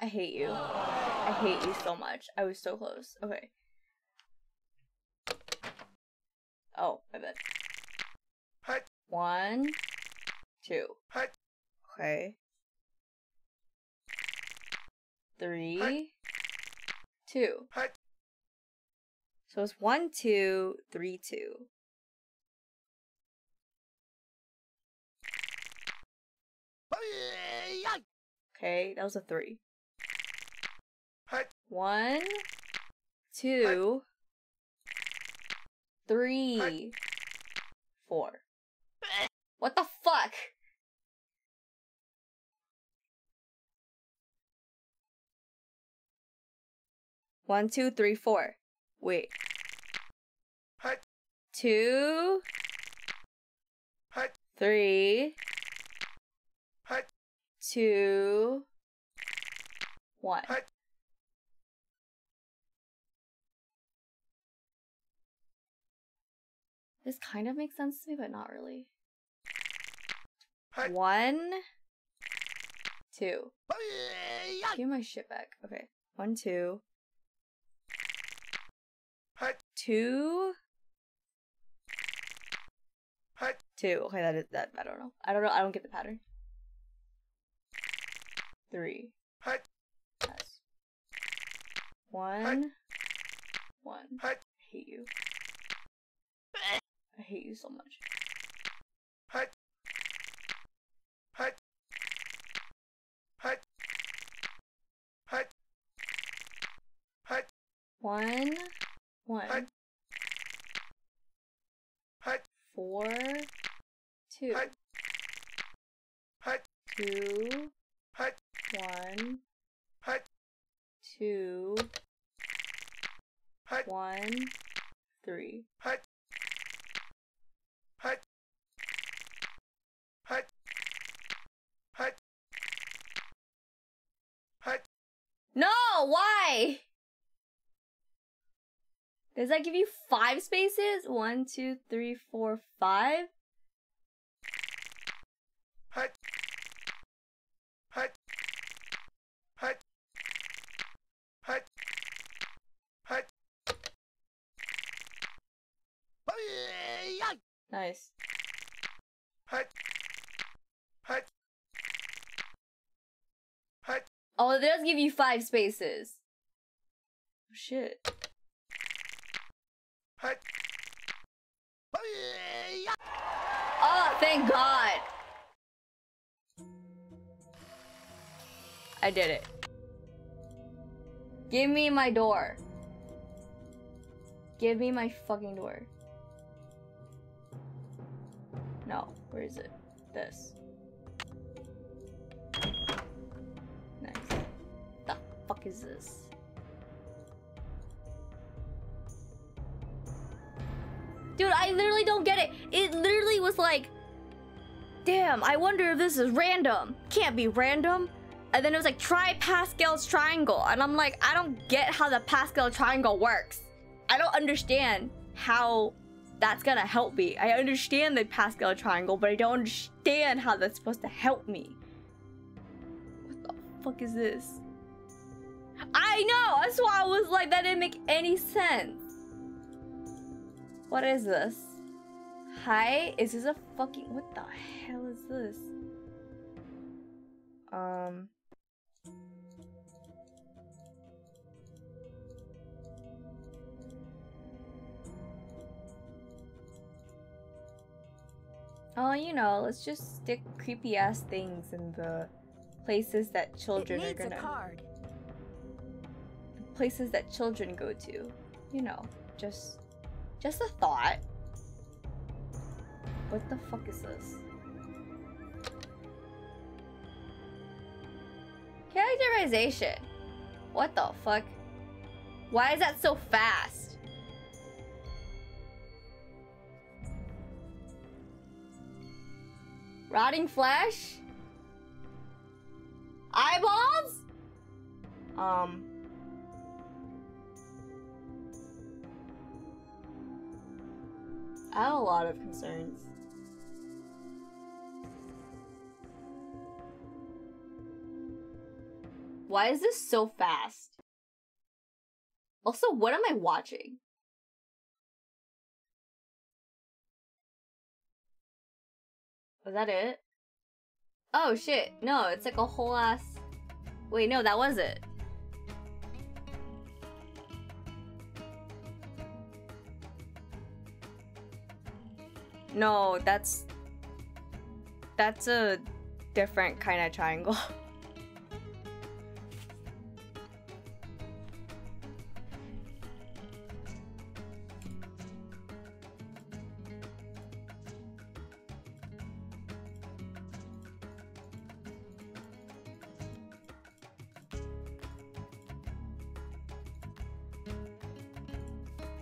I hate you. I hate you so much. I was so close. Okay. Oh, I bet. Hut. One, two. Hut. Okay. Three, two. Hut. So it's one, two, three, two. Okay, that was a three. One, two, three, four. What the fuck? One, two, three, four. Wait. Hut. Two, Hut. three, Hut. two, one. This kind of makes sense to me, but not really. One, two. Give my shit back. Okay. One, two, two, two. Okay, that is that. I don't know. I don't know. I don't get the pattern. Three. One. One. I hate you. I hate you so much. Hut. Hut. Hut. Hut. Hut. One. One. Hut. Hut. Four. Two. Hut. Hut. Two. Hut. One. Hut. Two. Hut. One. Three. Hut. Hut. Hut. Hut. Hut. No, why? Does that give you five spaces? One, two, three, four, five? Hut. Hut. Hut. Hut. Hut. Nice. Hut. Hut. Hut. Oh, it does give you five spaces. Oh, shit. Hut. Oh, thank God. I did it. Give me my door. Give me my fucking door. No, where is it? This. Nice. The fuck is this? Dude, I literally don't get it. It literally was like, damn, I wonder if this is random. Can't be random. And then it was like, try Pascal's triangle. And I'm like, I don't get how the Pascal triangle works. I don't understand how that's gonna help me. I understand the Pascal triangle, but I don't understand how that's supposed to help me. What the fuck is this? I know! That's why I was like, that didn't make any sense. What is this? Hi? Is this a fucking. What the hell is this? Um. Oh, you know, let's just stick creepy ass things in the places that children are gonna. card. Places that children go to. You know, just. Just a thought. What the fuck is this? Characterization. What the fuck? Why is that so fast? Rotting flesh? Eyeballs? Um. I have a lot of concerns. Why is this so fast? Also, what am I watching? Was that it? Oh shit, no, it's like a whole ass. Wait, no, that was it. No, that's. That's a different kind of triangle.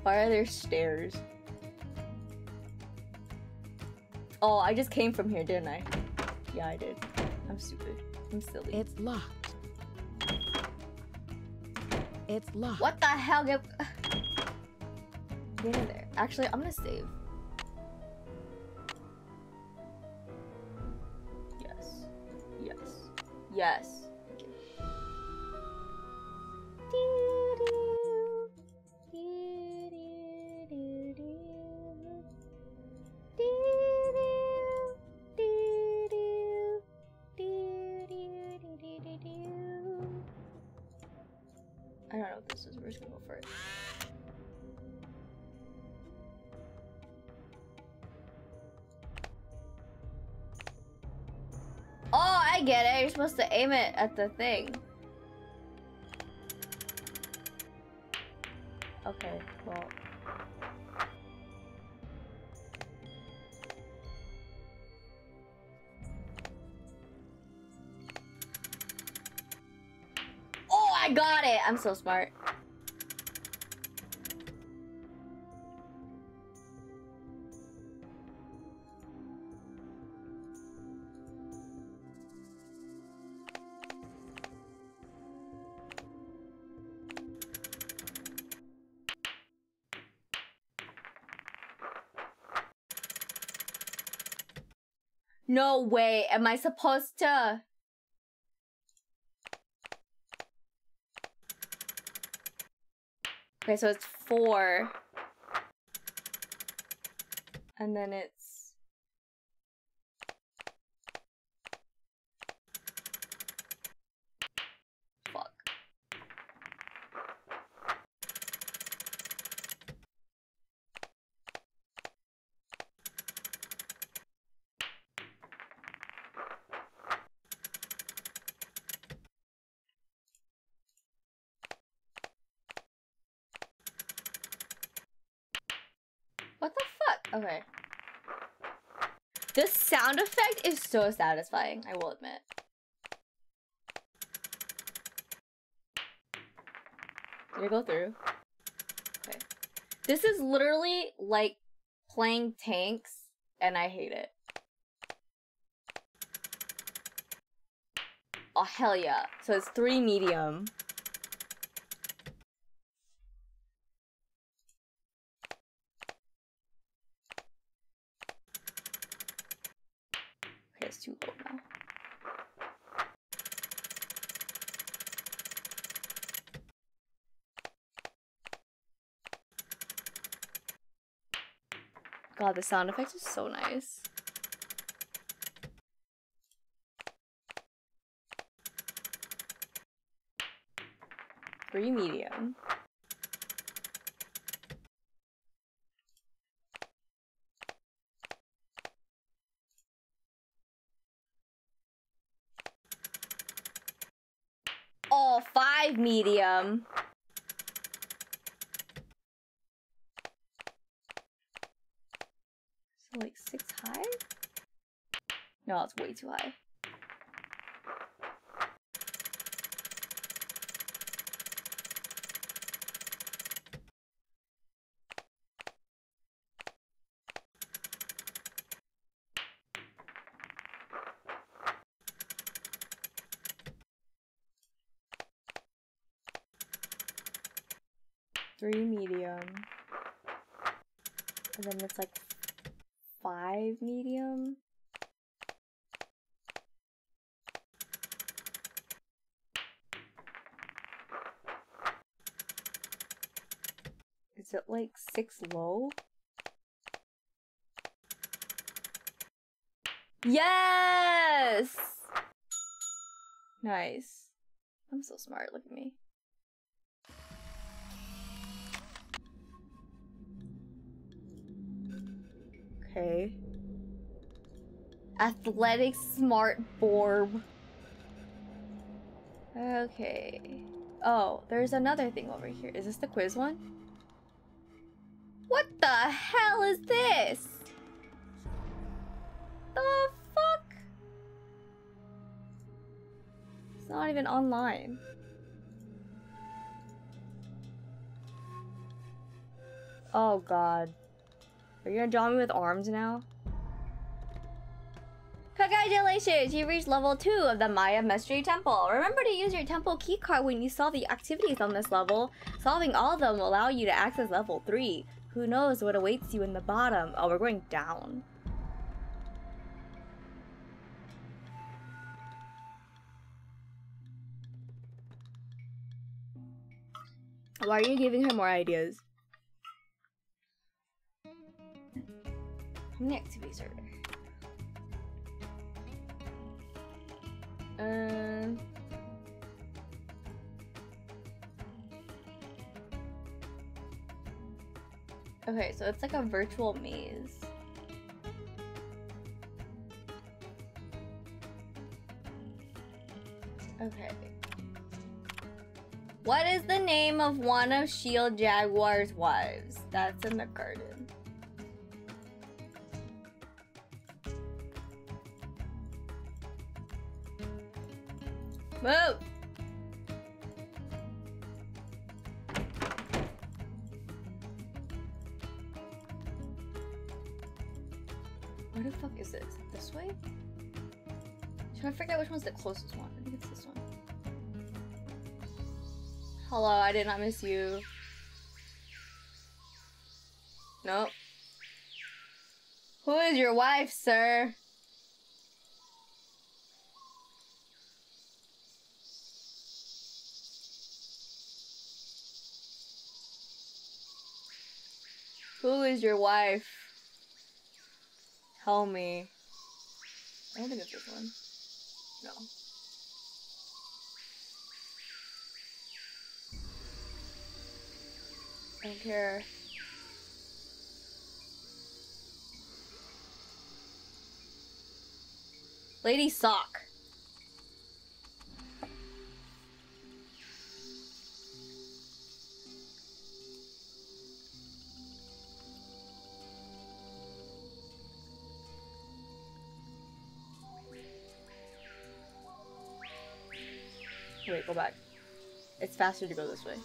Why are there stairs? Oh, I just came from here, didn't I? Yeah, I did. I'm stupid. I'm silly. It's locked. It's locked. What the hell? Get, Get in there. Actually, I'm gonna save. Yes. Yes. Yes. Aim it at the thing. Okay, well. Oh, I got it! I'm so smart. No way. Am I supposed to? Okay, so it's four. And then it's. Fuck. What the fuck? Okay. This sound effect is so satisfying, I will admit. Did it go through? Okay. This is literally like playing tanks, and I hate it. Oh, hell yeah. So it's three medium. Okay, it's too low now. God, the sound effect is so nice. Three medium. Oh, five medium. So like six high? No, it's way too high. Three medium. And then it's like five medium. Like six low? Yes! Nice. I'm so smart, look at me. Okay. Athletic smart borb. Okay. Oh, there's another thing over here. Is this the quiz one? The hell is this? The fuck? It's not even online. Oh god. Are you gonna draw me with arms now? Congratulations! You reached level 2 of the Maya Mystery Temple. Remember to use your temple keycard when you solve the activities on this level. Solving all of them will allow you to access level 3. Who knows what awaits you in the bottom? Oh, we're going down. Why are you giving her more ideas? How many activities are Okay, so it's like a virtual maze. Okay. What is the name of one of Shield Jaguar's wives? That's in the garden. Move! To which one's the closest one. I think it's this one. Hello, I did not miss you. Nope. Who is your wife, sir? Who is your wife? Tell me. I don't think it's this one. No. I don't care. Lady Xoc. Wait, go back. It's faster to go this way.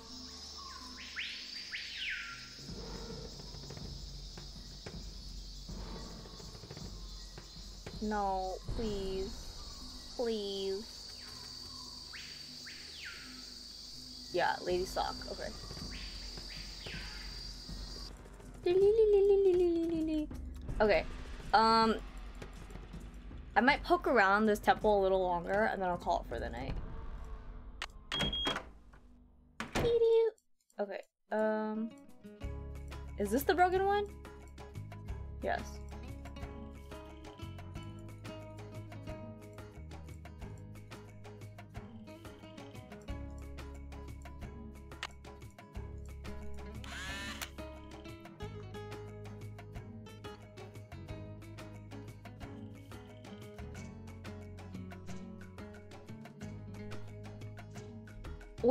No, please. Please. Yeah, Lady Xoc. Okay. Okay. Um I might poke around this temple a little longer and then I'll call it for the night. Okay. Um Is this the broken one? Yes.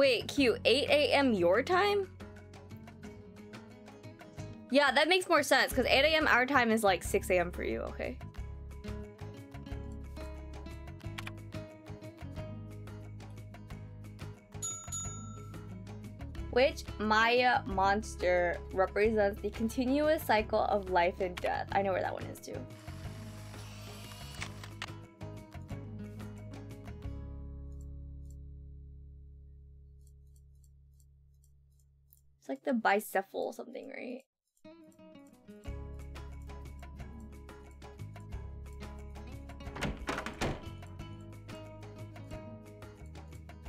Wait, Q, 8 a.m. your time? Yeah, that makes more sense because 8 a.m. our time is like 6 a.m. for you, okay? Which Maya monster represents the continuous cycle of life and death? I know where that one is too. the bicephalus something, right?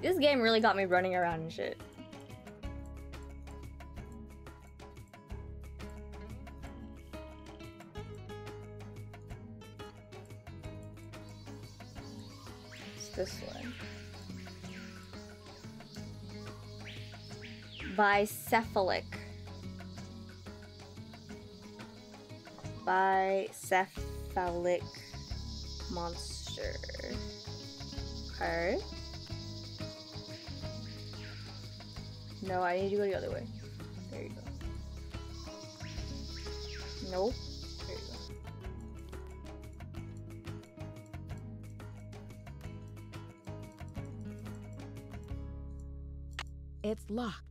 This game really got me running around and shit. This one. Bicephalic. Bicephalic monster. Okay. No, I need to go the other way. There you go. Nope. There you go. It's locked.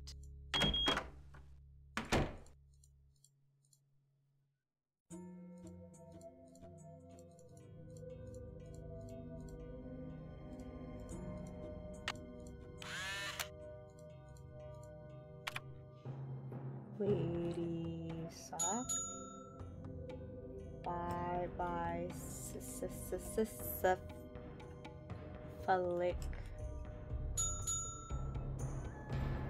Cephalic.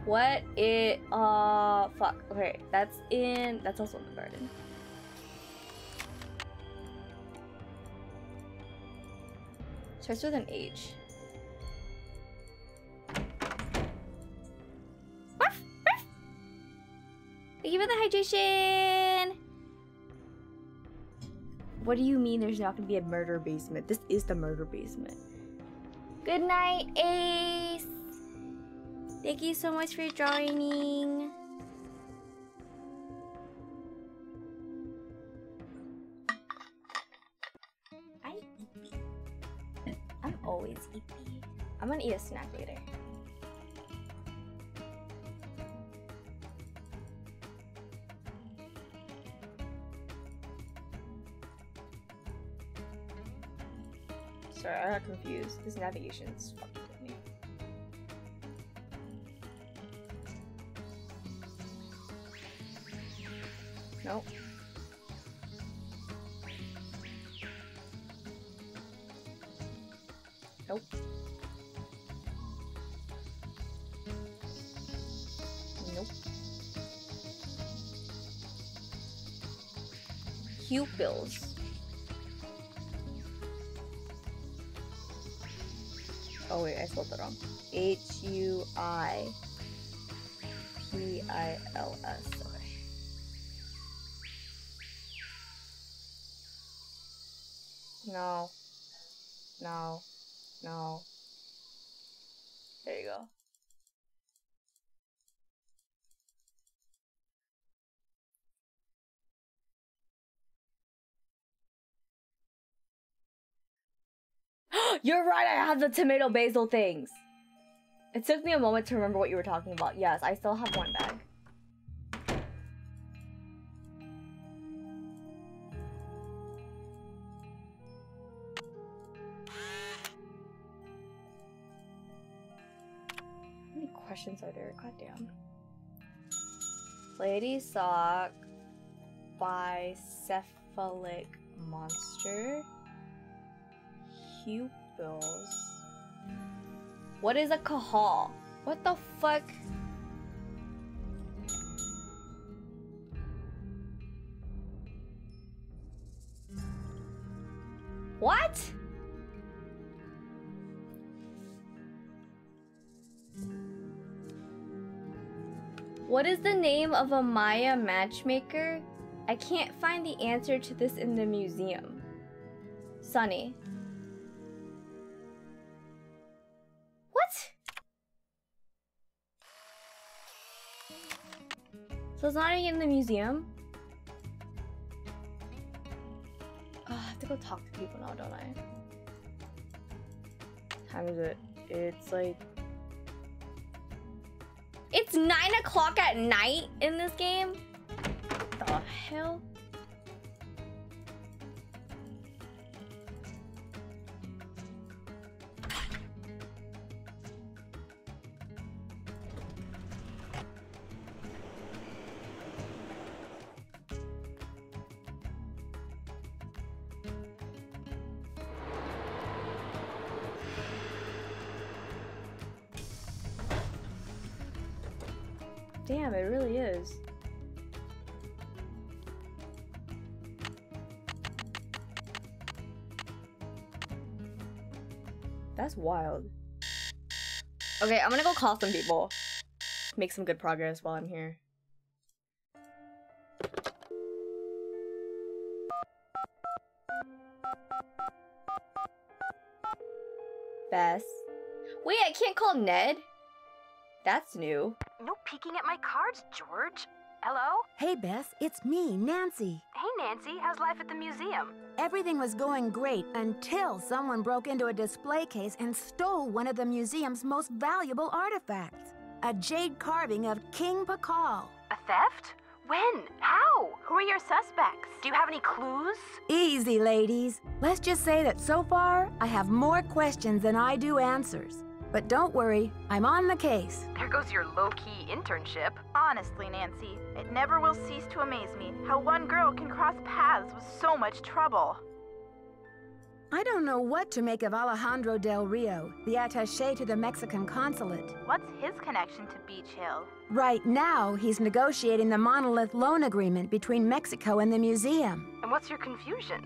What it uh fuck. Okay, that's in that's also in the garden. Starts with an H. Thank you for the hydration. What do you mean there's not gonna be a murder basement? This is the murder basement. Good night, Ace. Thank you so much for joining. I'm. I'm always eepy. I'm gonna eat a snack later. This navigation's You're right, I have the tomato basil things. It took me a moment to remember what you were talking about. Yes, I still have one bag. How many questions are there? God damn. Lady Xoc bicephalic monster pupils. What is a kahal? What the fuck? What? What is the name of a Maya matchmaker? I can't find the answer to this in the museum. Sonny. So it's not even in the museum? Oh, I have to go talk to people now, don't I? time is it? It's like it's nine o'clock at night in this game. The hell? Damn, it really is. That's wild. Okay, I'm gonna go call some people. Make some good progress while I'm here. Bess. Wait, I can't call Ned? That's new. No peeking at my cards, George. Hello? Hey, Bess, it's me, Nancy. Hey, Nancy. How's life at the museum? Everything was going great until someone broke into a display case and stole one of the museum's most valuable artifacts a jade carving of King Pakal. A theft? When? How? Who are your suspects? Do you have any clues? Easy, ladies. Let's just say that so far, I have more questions than I do answers. But don't worry, I'm on the case. There goes your low key internship. Honestly, Nancy, it never will cease to amaze me how one girl can cross paths with so much trouble. I don't know what to make of Alejandro Del Rio, the attaché to the Mexican consulate. What's his connection to Beech Hill? Right now, he's negotiating the monolith loan agreement between Mexico and the museum. And what's your confusion?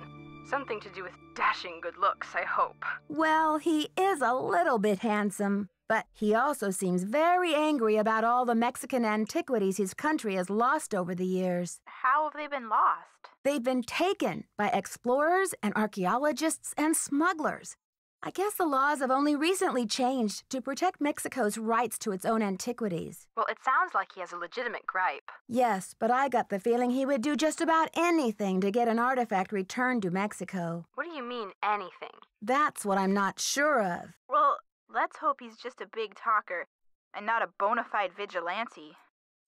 Something to do with dashing good looks, I hope. Well, he is a little bit handsome, but he also seems very angry about all the Mexican antiquities his country has lost over the years. How have they been lost? They've been taken by explorers and archaeologists and smugglers. I guess the laws have only recently changed to protect Mexico's rights to its own antiquities. Well, it sounds like he has a legitimate gripe. Yes, but I got the feeling he would do just about anything to get an artifact returned to Mexico. What do you mean, anything? That's what I'm not sure of. Well, let's hope he's just a big talker and not a bona fide vigilante.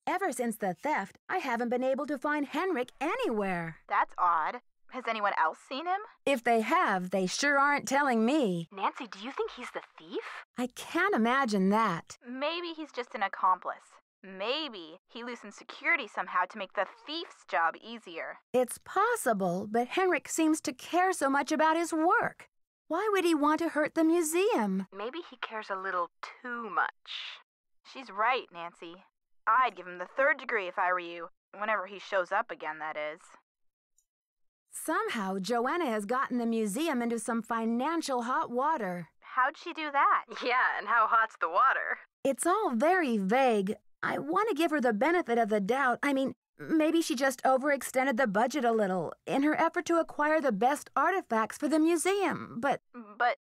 Ever since the theft, I haven't been able to find Henrik anywhere. That's odd. Has anyone else seen him? If they have, they sure aren't telling me. Nancy, do you think he's the thief? I can't imagine that. Maybe he's just an accomplice. Maybe he loosened security somehow to make the thief's job easier. It's possible, but Henrik seems to care so much about his work. Why would he want to hurt the museum? Maybe he cares a little too much. She's right, Nancy. I'd give him the third degree if I were you. Whenever he shows up again, that is. Somehow, Joanna has gotten the museum into some financial hot water. How'd she do that? Yeah, and how hot's the water? It's all very vague. I want to give her the benefit of the doubt. I mean, maybe she just overextended the budget a little in her effort to acquire the best artifacts for the museum, but. But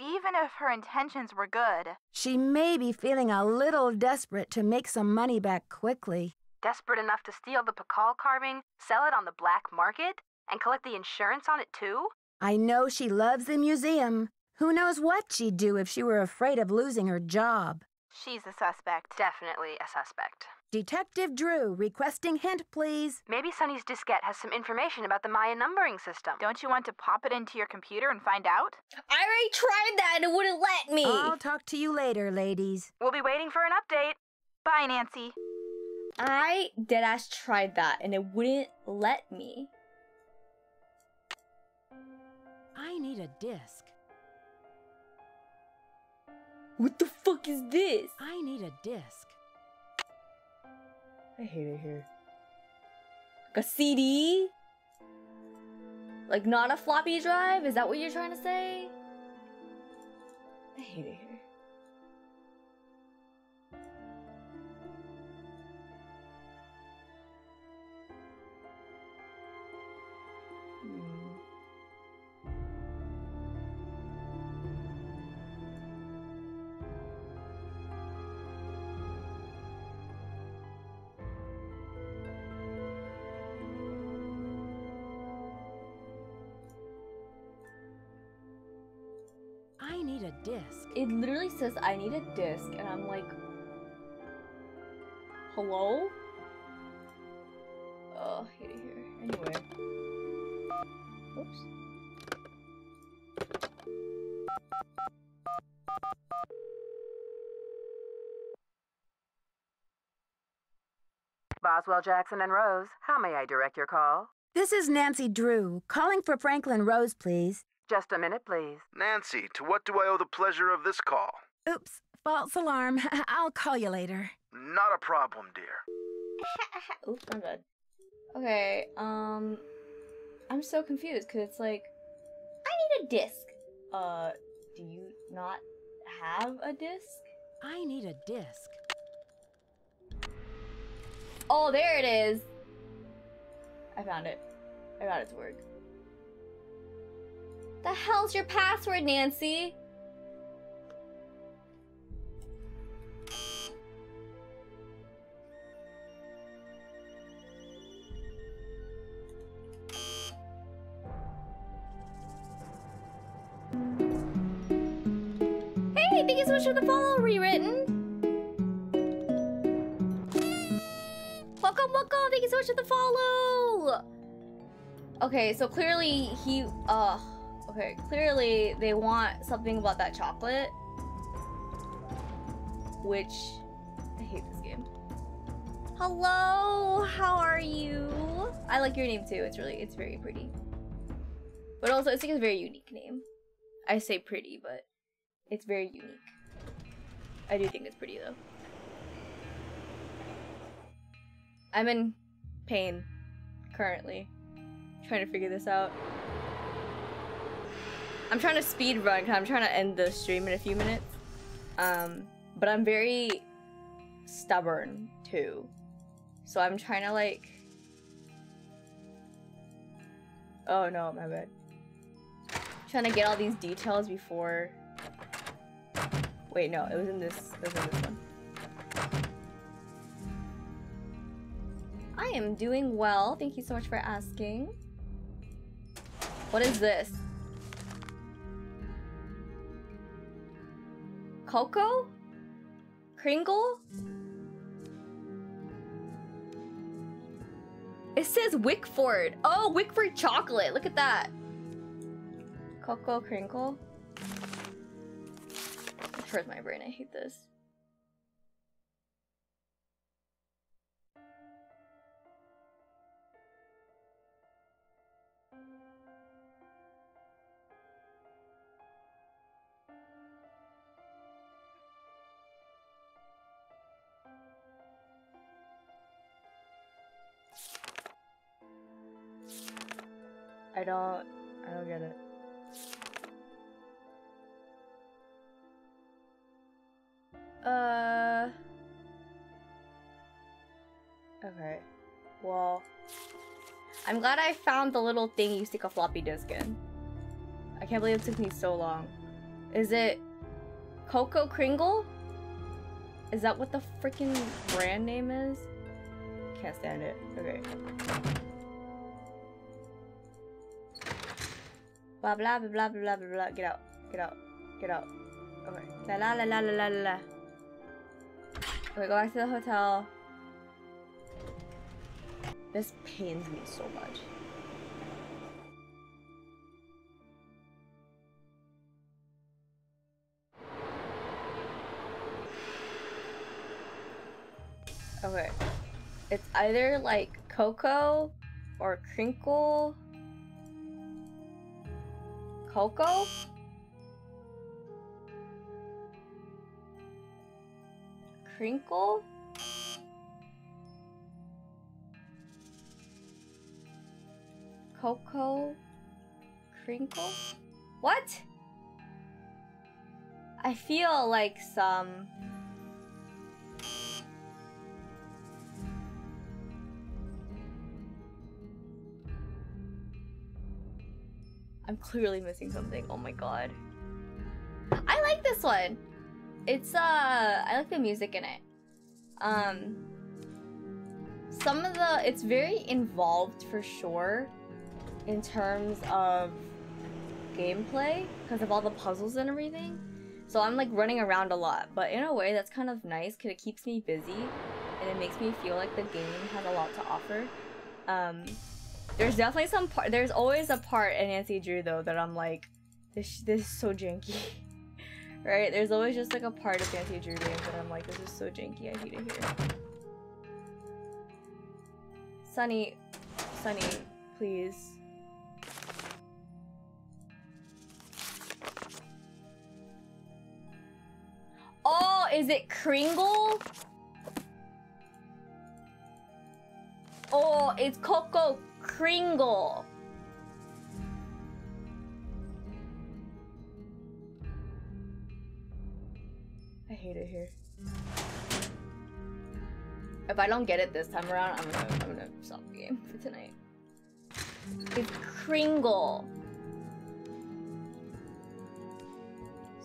even if her intentions were good, she may be feeling a little desperate to make some money back quickly. Desperate enough to steal the Pakal carving, sell it on the black market, and collect the insurance on it too? I know she loves the museum. Who knows what she'd do if she were afraid of losing her job? She's a suspect. Definitely a suspect. Detective Drew, requesting hint, please. Maybe Sonny's diskette has some information about the Maya numbering system. Don't you want to pop it into your computer and find out? I already tried that and it wouldn't let me. I'll talk to you later, ladies. We'll be waiting for an update. Bye, Nancy. I deadass tried that and it wouldn't let me. I need a disc. What the fuck is this? I need a disc. I hate it here. Like a CD? Like not a floppy drive? Is that what you're trying to say? I hate it here. A disc. It literally says I need a disc, and I'm like, hello? Oh, I hate it here. Anyway. Oops. Boswell, Jackson, and Rose, how may I direct your call? This is Nancy Drew, calling for Franklin Rose, please. Just a minute, please. Nancy, to what do I owe the pleasure of this call? Oops, false alarm. I'll call you later. Not a problem, dear. Oops, I'm bad. Okay, um, I'm so confused because it's like, I need a disc. Uh, do you not have a disc? I need a disc. Oh, there it is. I found it. I got it to work. The hell's your password, Nancy? Hey, thank you so much for the follow, rewritten. Welcome, welcome. Thank you so much for the follow. Okay, so clearly he, uh, okay, clearly they want something about that chocolate. Which, I hate this game. Hello, how are you? I like your name too. It's really, it's very pretty. But also, it's like a very unique name. I say pretty, but it's very unique. I do think it's pretty though. I'm in pain currently, trying to figure this out. I'm trying to speed run because I'm trying to end the stream in a few minutes. Um, but I'm very stubborn too. So I'm trying to like. Oh no, my bad. Trying to get all these details before. Wait, no, it was in this. It was in this one. I am doing well. Thank you so much for asking. What is this? Cocoa? Kringle? It says Wickford. Oh, Wickford chocolate. Look at that. Cocoa Crinkle. It hurts my brain. I hate this. Glad I found the little thing you stick a floppy disk in. I can't believe it took me so long. Is it Coco Kringle? Is that what the freaking brand name is? Can't stand it. Okay. Blah blah blah blah blah blah blah. Get out. Get out. Get out. Okay. La la la la la la la. Okay, go back to the hotel. This pains me so much. Okay. It's either like Coco or Crinkle. Coco? Crinkle? Coco? Crinkle? What? I feel like some I'm clearly missing something. Oh my god. I like this one. It's uh I like the music in it. Um some of the it's very involved for sure in terms of gameplay because of all the puzzles and everything. So I'm like running around a lot, but in a way that's kind of nice because it keeps me busy and it makes me feel like the game has a lot to offer. Um, there's definitely some part. There's always a part in Nancy Drew though that I'm like, this this is so janky, right? There's always just like a part of Nancy Drew games that I'm like, this is so janky. I hate it here. Sonny, Sonny, please. Oh, is it Kringle? Oh, it's Coco Kringle. I hate it here. If I don't get it this time around, I'm gonna I'm gonna stop the game for tonight. It's Kringle.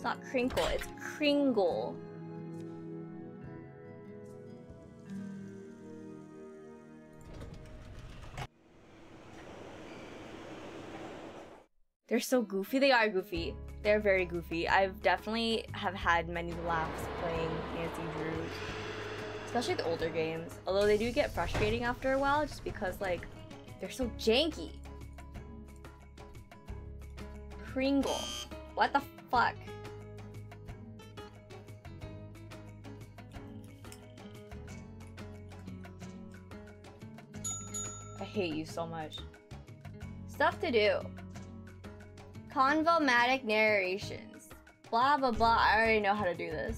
It's not Crinkle, it's Kringle. They're so goofy. They are goofy. They're very goofy. I've definitely have had many laughs playing Nancy Drew. Especially the older games. Although they do get frustrating after a while just because like they're so janky. Kringle. What the fuck? Hate you so much. Stuff to do. Convomatic narrations. Blah blah blah. I already know how to do this.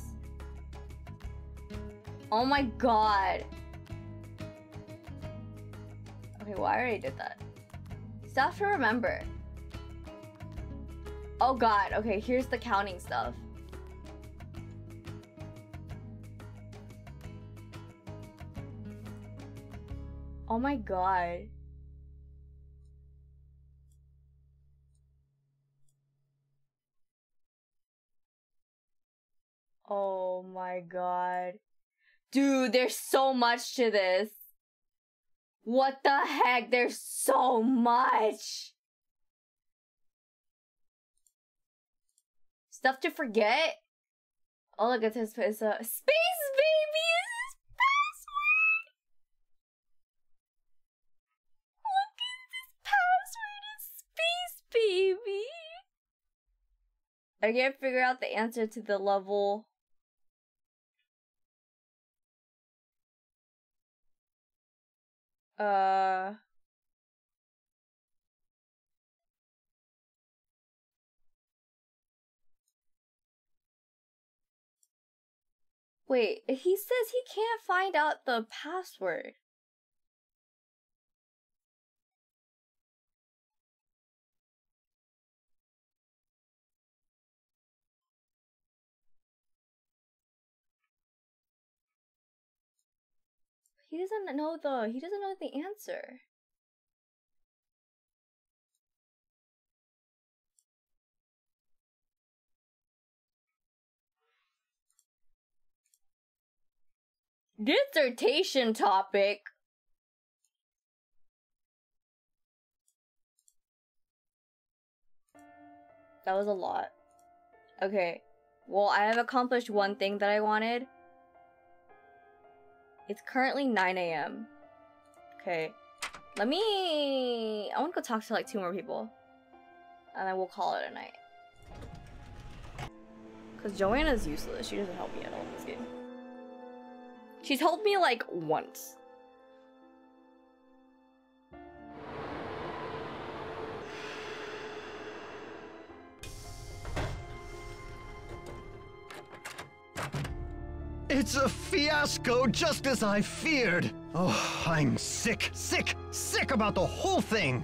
Oh my god. Okay, well I already did that. Stuff to remember. Oh god, okay, here's the counting stuff. Oh my god. Oh my god. Dude, there's so much to this. What the heck? There's so much. Stuff to forget. Oh, look, it says it's a space baby. Baby. I can't figure out the answer to the level. Uh. Wait, he says he can't find out the password. He doesn't know the he doesn't know the answer. Dissertation topic. That was a lot. Okay. Well, I have accomplished one thing that I wanted. It's currently 9 a.m. Okay. Let me... I want to go talk to like two more people. And then we'll call it a night. Because Joanna's useless. She doesn't help me at all in this game. She's helped me like once. It's a fiasco, just as I feared. Oh, I'm sick, sick, sick about the whole thing.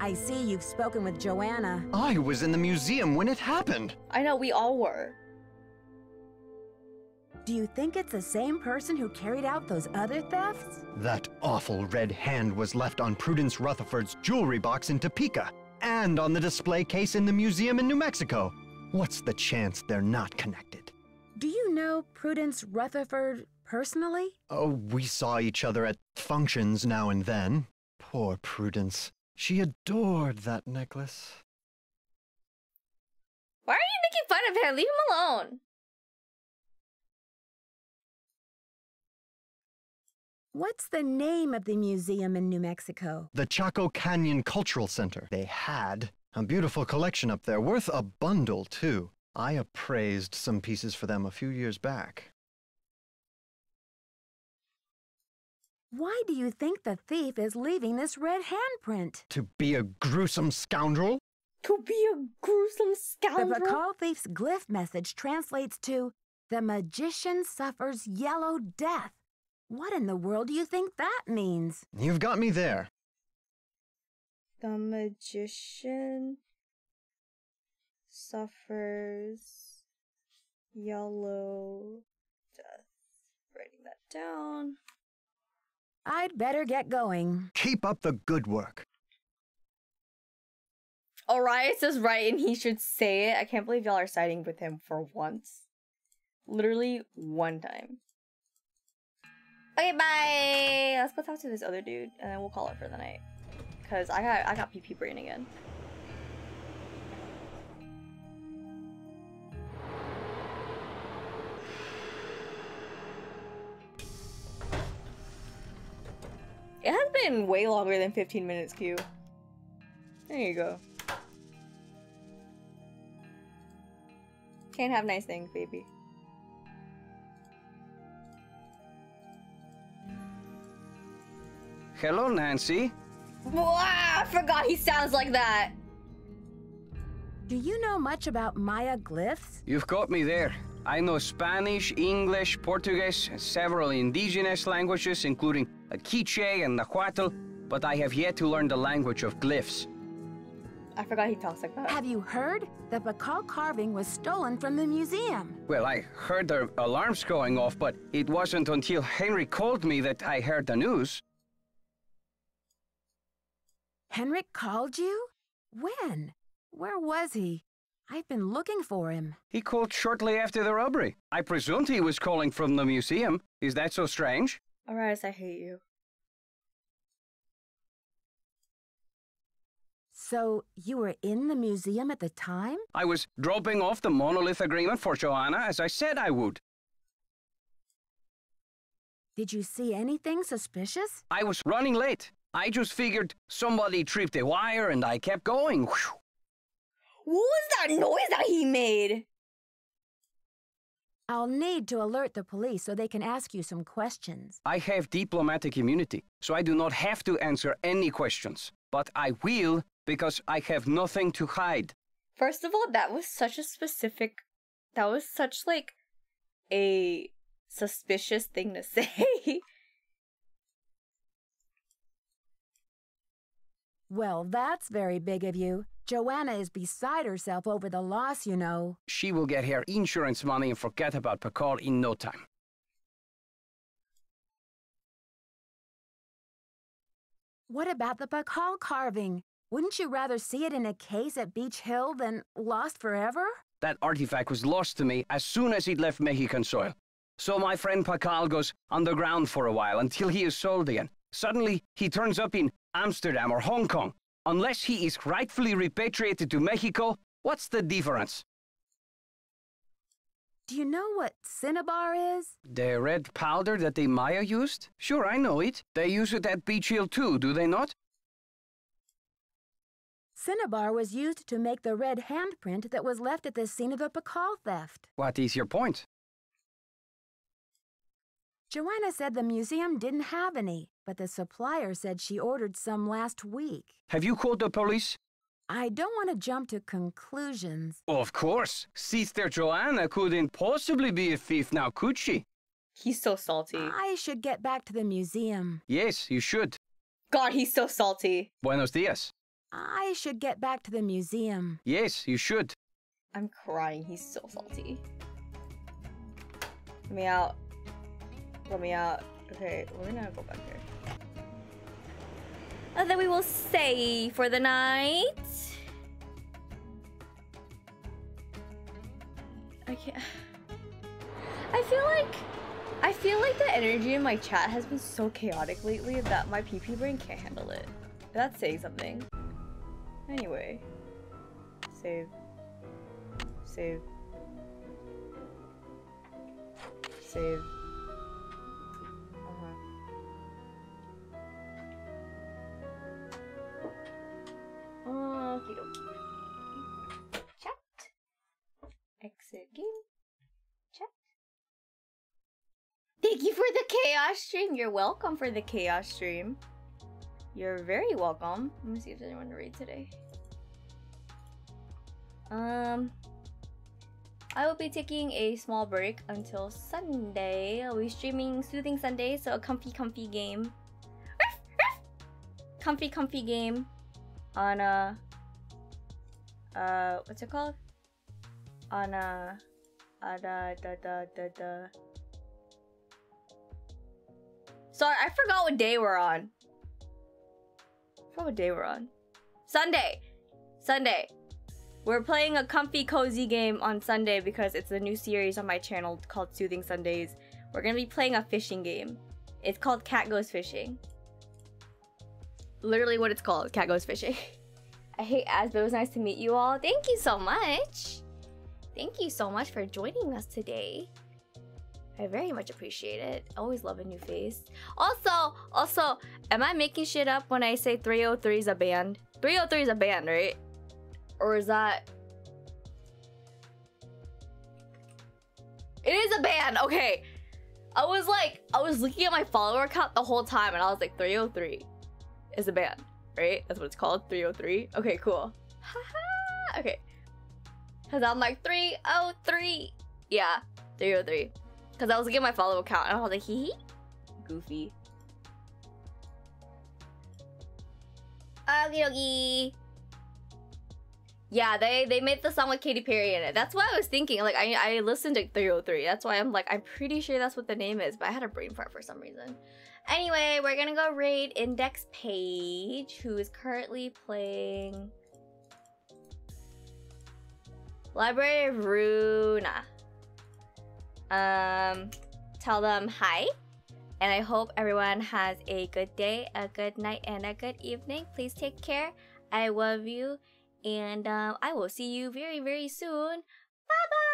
I see you've spoken with Joanna. I was in the museum when it happened. I know, we all were. Do you think it's the same person who carried out those other thefts? That awful red hand was left on Prudence Rutherford's jewelry box in Topeka, and on the display case in the museum in New Mexico. What's the chance they're not connected? Do you know Prudence Rutherford personally? Oh, we saw each other at functions now and then. Poor Prudence. She adored that necklace. Why are you making fun of him? Leave him alone. What's the name of the museum in New Mexico? The Chaco Canyon Cultural Center. They had a beautiful collection up there, worth a bundle, too. I appraised some pieces for them a few years back. Why do you think the thief is leaving this red handprint? To be a gruesome scoundrel? To be a gruesome scoundrel? The Pakal thief's glyph message translates to The magician suffers yellow death. What in the world do you think that means? You've got me there. The magician suffers Yellow death. Writing that down. I'd better get going. Keep up the good work. Orias is right and he should say it. I can't believe y'all are siding with him for once. Literally one time. Okay, bye. Let's go talk to this other dude and then we'll call it for the night. Cause I got I got PP brain again. It has been way longer than 15 minutes, Q. There you go. Can't have nice things, baby. Hello, Nancy. Wow, I forgot he sounds like that. Do you know much about Maya glyphs? You've got me there. I know Spanish, English, Portuguese, and several indigenous languages, including Quiche and Nahuatl, but I have yet to learn the language of glyphs. I forgot he talks like that. Have you heard? The Pakal carving was stolen from the museum. Well, I heard the alarms going off, but it wasn't until Henrik called me that I heard the news. Henrik called you? When? Where was he? I've been looking for him. He called shortly after the robbery. I presumed he was calling from the museum. Is that so strange? Arise, I hate you. So, you were in the museum at the time? I was dropping off the monolith agreement for Joanna as I said I would. Did you see anything suspicious? I was running late. I just figured somebody tripped a wire and I kept going. Whew. What was that noise that he made? I'll need to alert the police so they can ask you some questions. I have diplomatic immunity, so I do not have to answer any questions. But I will because I have nothing to hide. First of all, that was such a specific. That was such like a suspicious thing to say. Well, that's very big of you. Joanna is beside herself over the loss, you know. She will get her insurance money and forget about Pakal in no time. What about the Pakal carving? Wouldn't you rather see it in a case at Beech Hill than lost forever? That artifact was lost to me as soon as it left Mexican soil. So my friend Pakal goes underground for a while until he is sold again. Suddenly, he turns up in Amsterdam or Hong Kong. Unless he is rightfully repatriated to Mexico, what's the difference? Do you know what cinnabar is? The red powder that the Maya used? Sure, I know it. They use it at Beech Hill too, do they not? Cinnabar was used to make the red handprint that was left at the scene of the Pakal theft. What is your point? Joanna said the museum didn't have any, but the supplier said she ordered some last week. Have you called the police? I don't want to jump to conclusions. Of course. Sister Joanna couldn't possibly be a thief now, could she? He's so salty. I should get back to the museum. Yes, you should. God, he's so salty. Buenos dias. I should get back to the museum. Yes, you should. I'm crying. He's so salty. Let me out. Let me out. Okay, we're gonna go back here. And then we will say for the night. I can't. I feel like. I feel like the energy in my chat has been so chaotic lately that my PP brain can't handle it. That's saying something. Anyway. Save. Save. Save. Okie dokie. Chat. Exit game. Chat. Thank you for the chaos stream. You're welcome for the chaos stream. You're very welcome. Let me see if there's anyone to read today. Um, I will be taking a small break until Sunday. I'll be streaming Soothing Sunday, so a comfy, comfy game. comfy, comfy game on a uh, what's it called? On a Uh, da, da, da, da, da. Sorry, I forgot what day we're on. What day we're on. Sunday. Sunday. We're playing a comfy, cozy game on Sunday because it's a new series on my channel called Soothing Sundays. We're gonna be playing a fishing game. It's called Cat Goes Fishing. Literally what it's called, Cat Goes Fishing. I hate ads, but it was nice to meet you all. Thank you so much. Thank you so much for joining us today. I very much appreciate it. Always love a new face. Also, also, am I making shit up when I say 303 is a band? 303 is a band, right? Or is that... It is a band, okay. I was like, I was looking at my follower count the whole time and I was like, 303 is a band, right? That's what it's called, 303. Okay, cool. Haha, okay. Cause I'm like 303. Yeah, 303. Cause I was looking at my follower account and I was like, hee hee. Goofy. Okie dokie. Yeah, they they made the song with Katy Perry in it. That's why I was thinking. Like I I listened to 303. That's why I'm like I'm pretty sure that's what the name is, but I had a brain fart for some reason. Anyway, we're gonna go raid Index Page, who is currently playing Library of Ruina. Um, tell them hi. And I hope everyone has a good day, a good night, and a good evening. Please take care. I love you. And uh, I will see you very, very soon. Bye bye.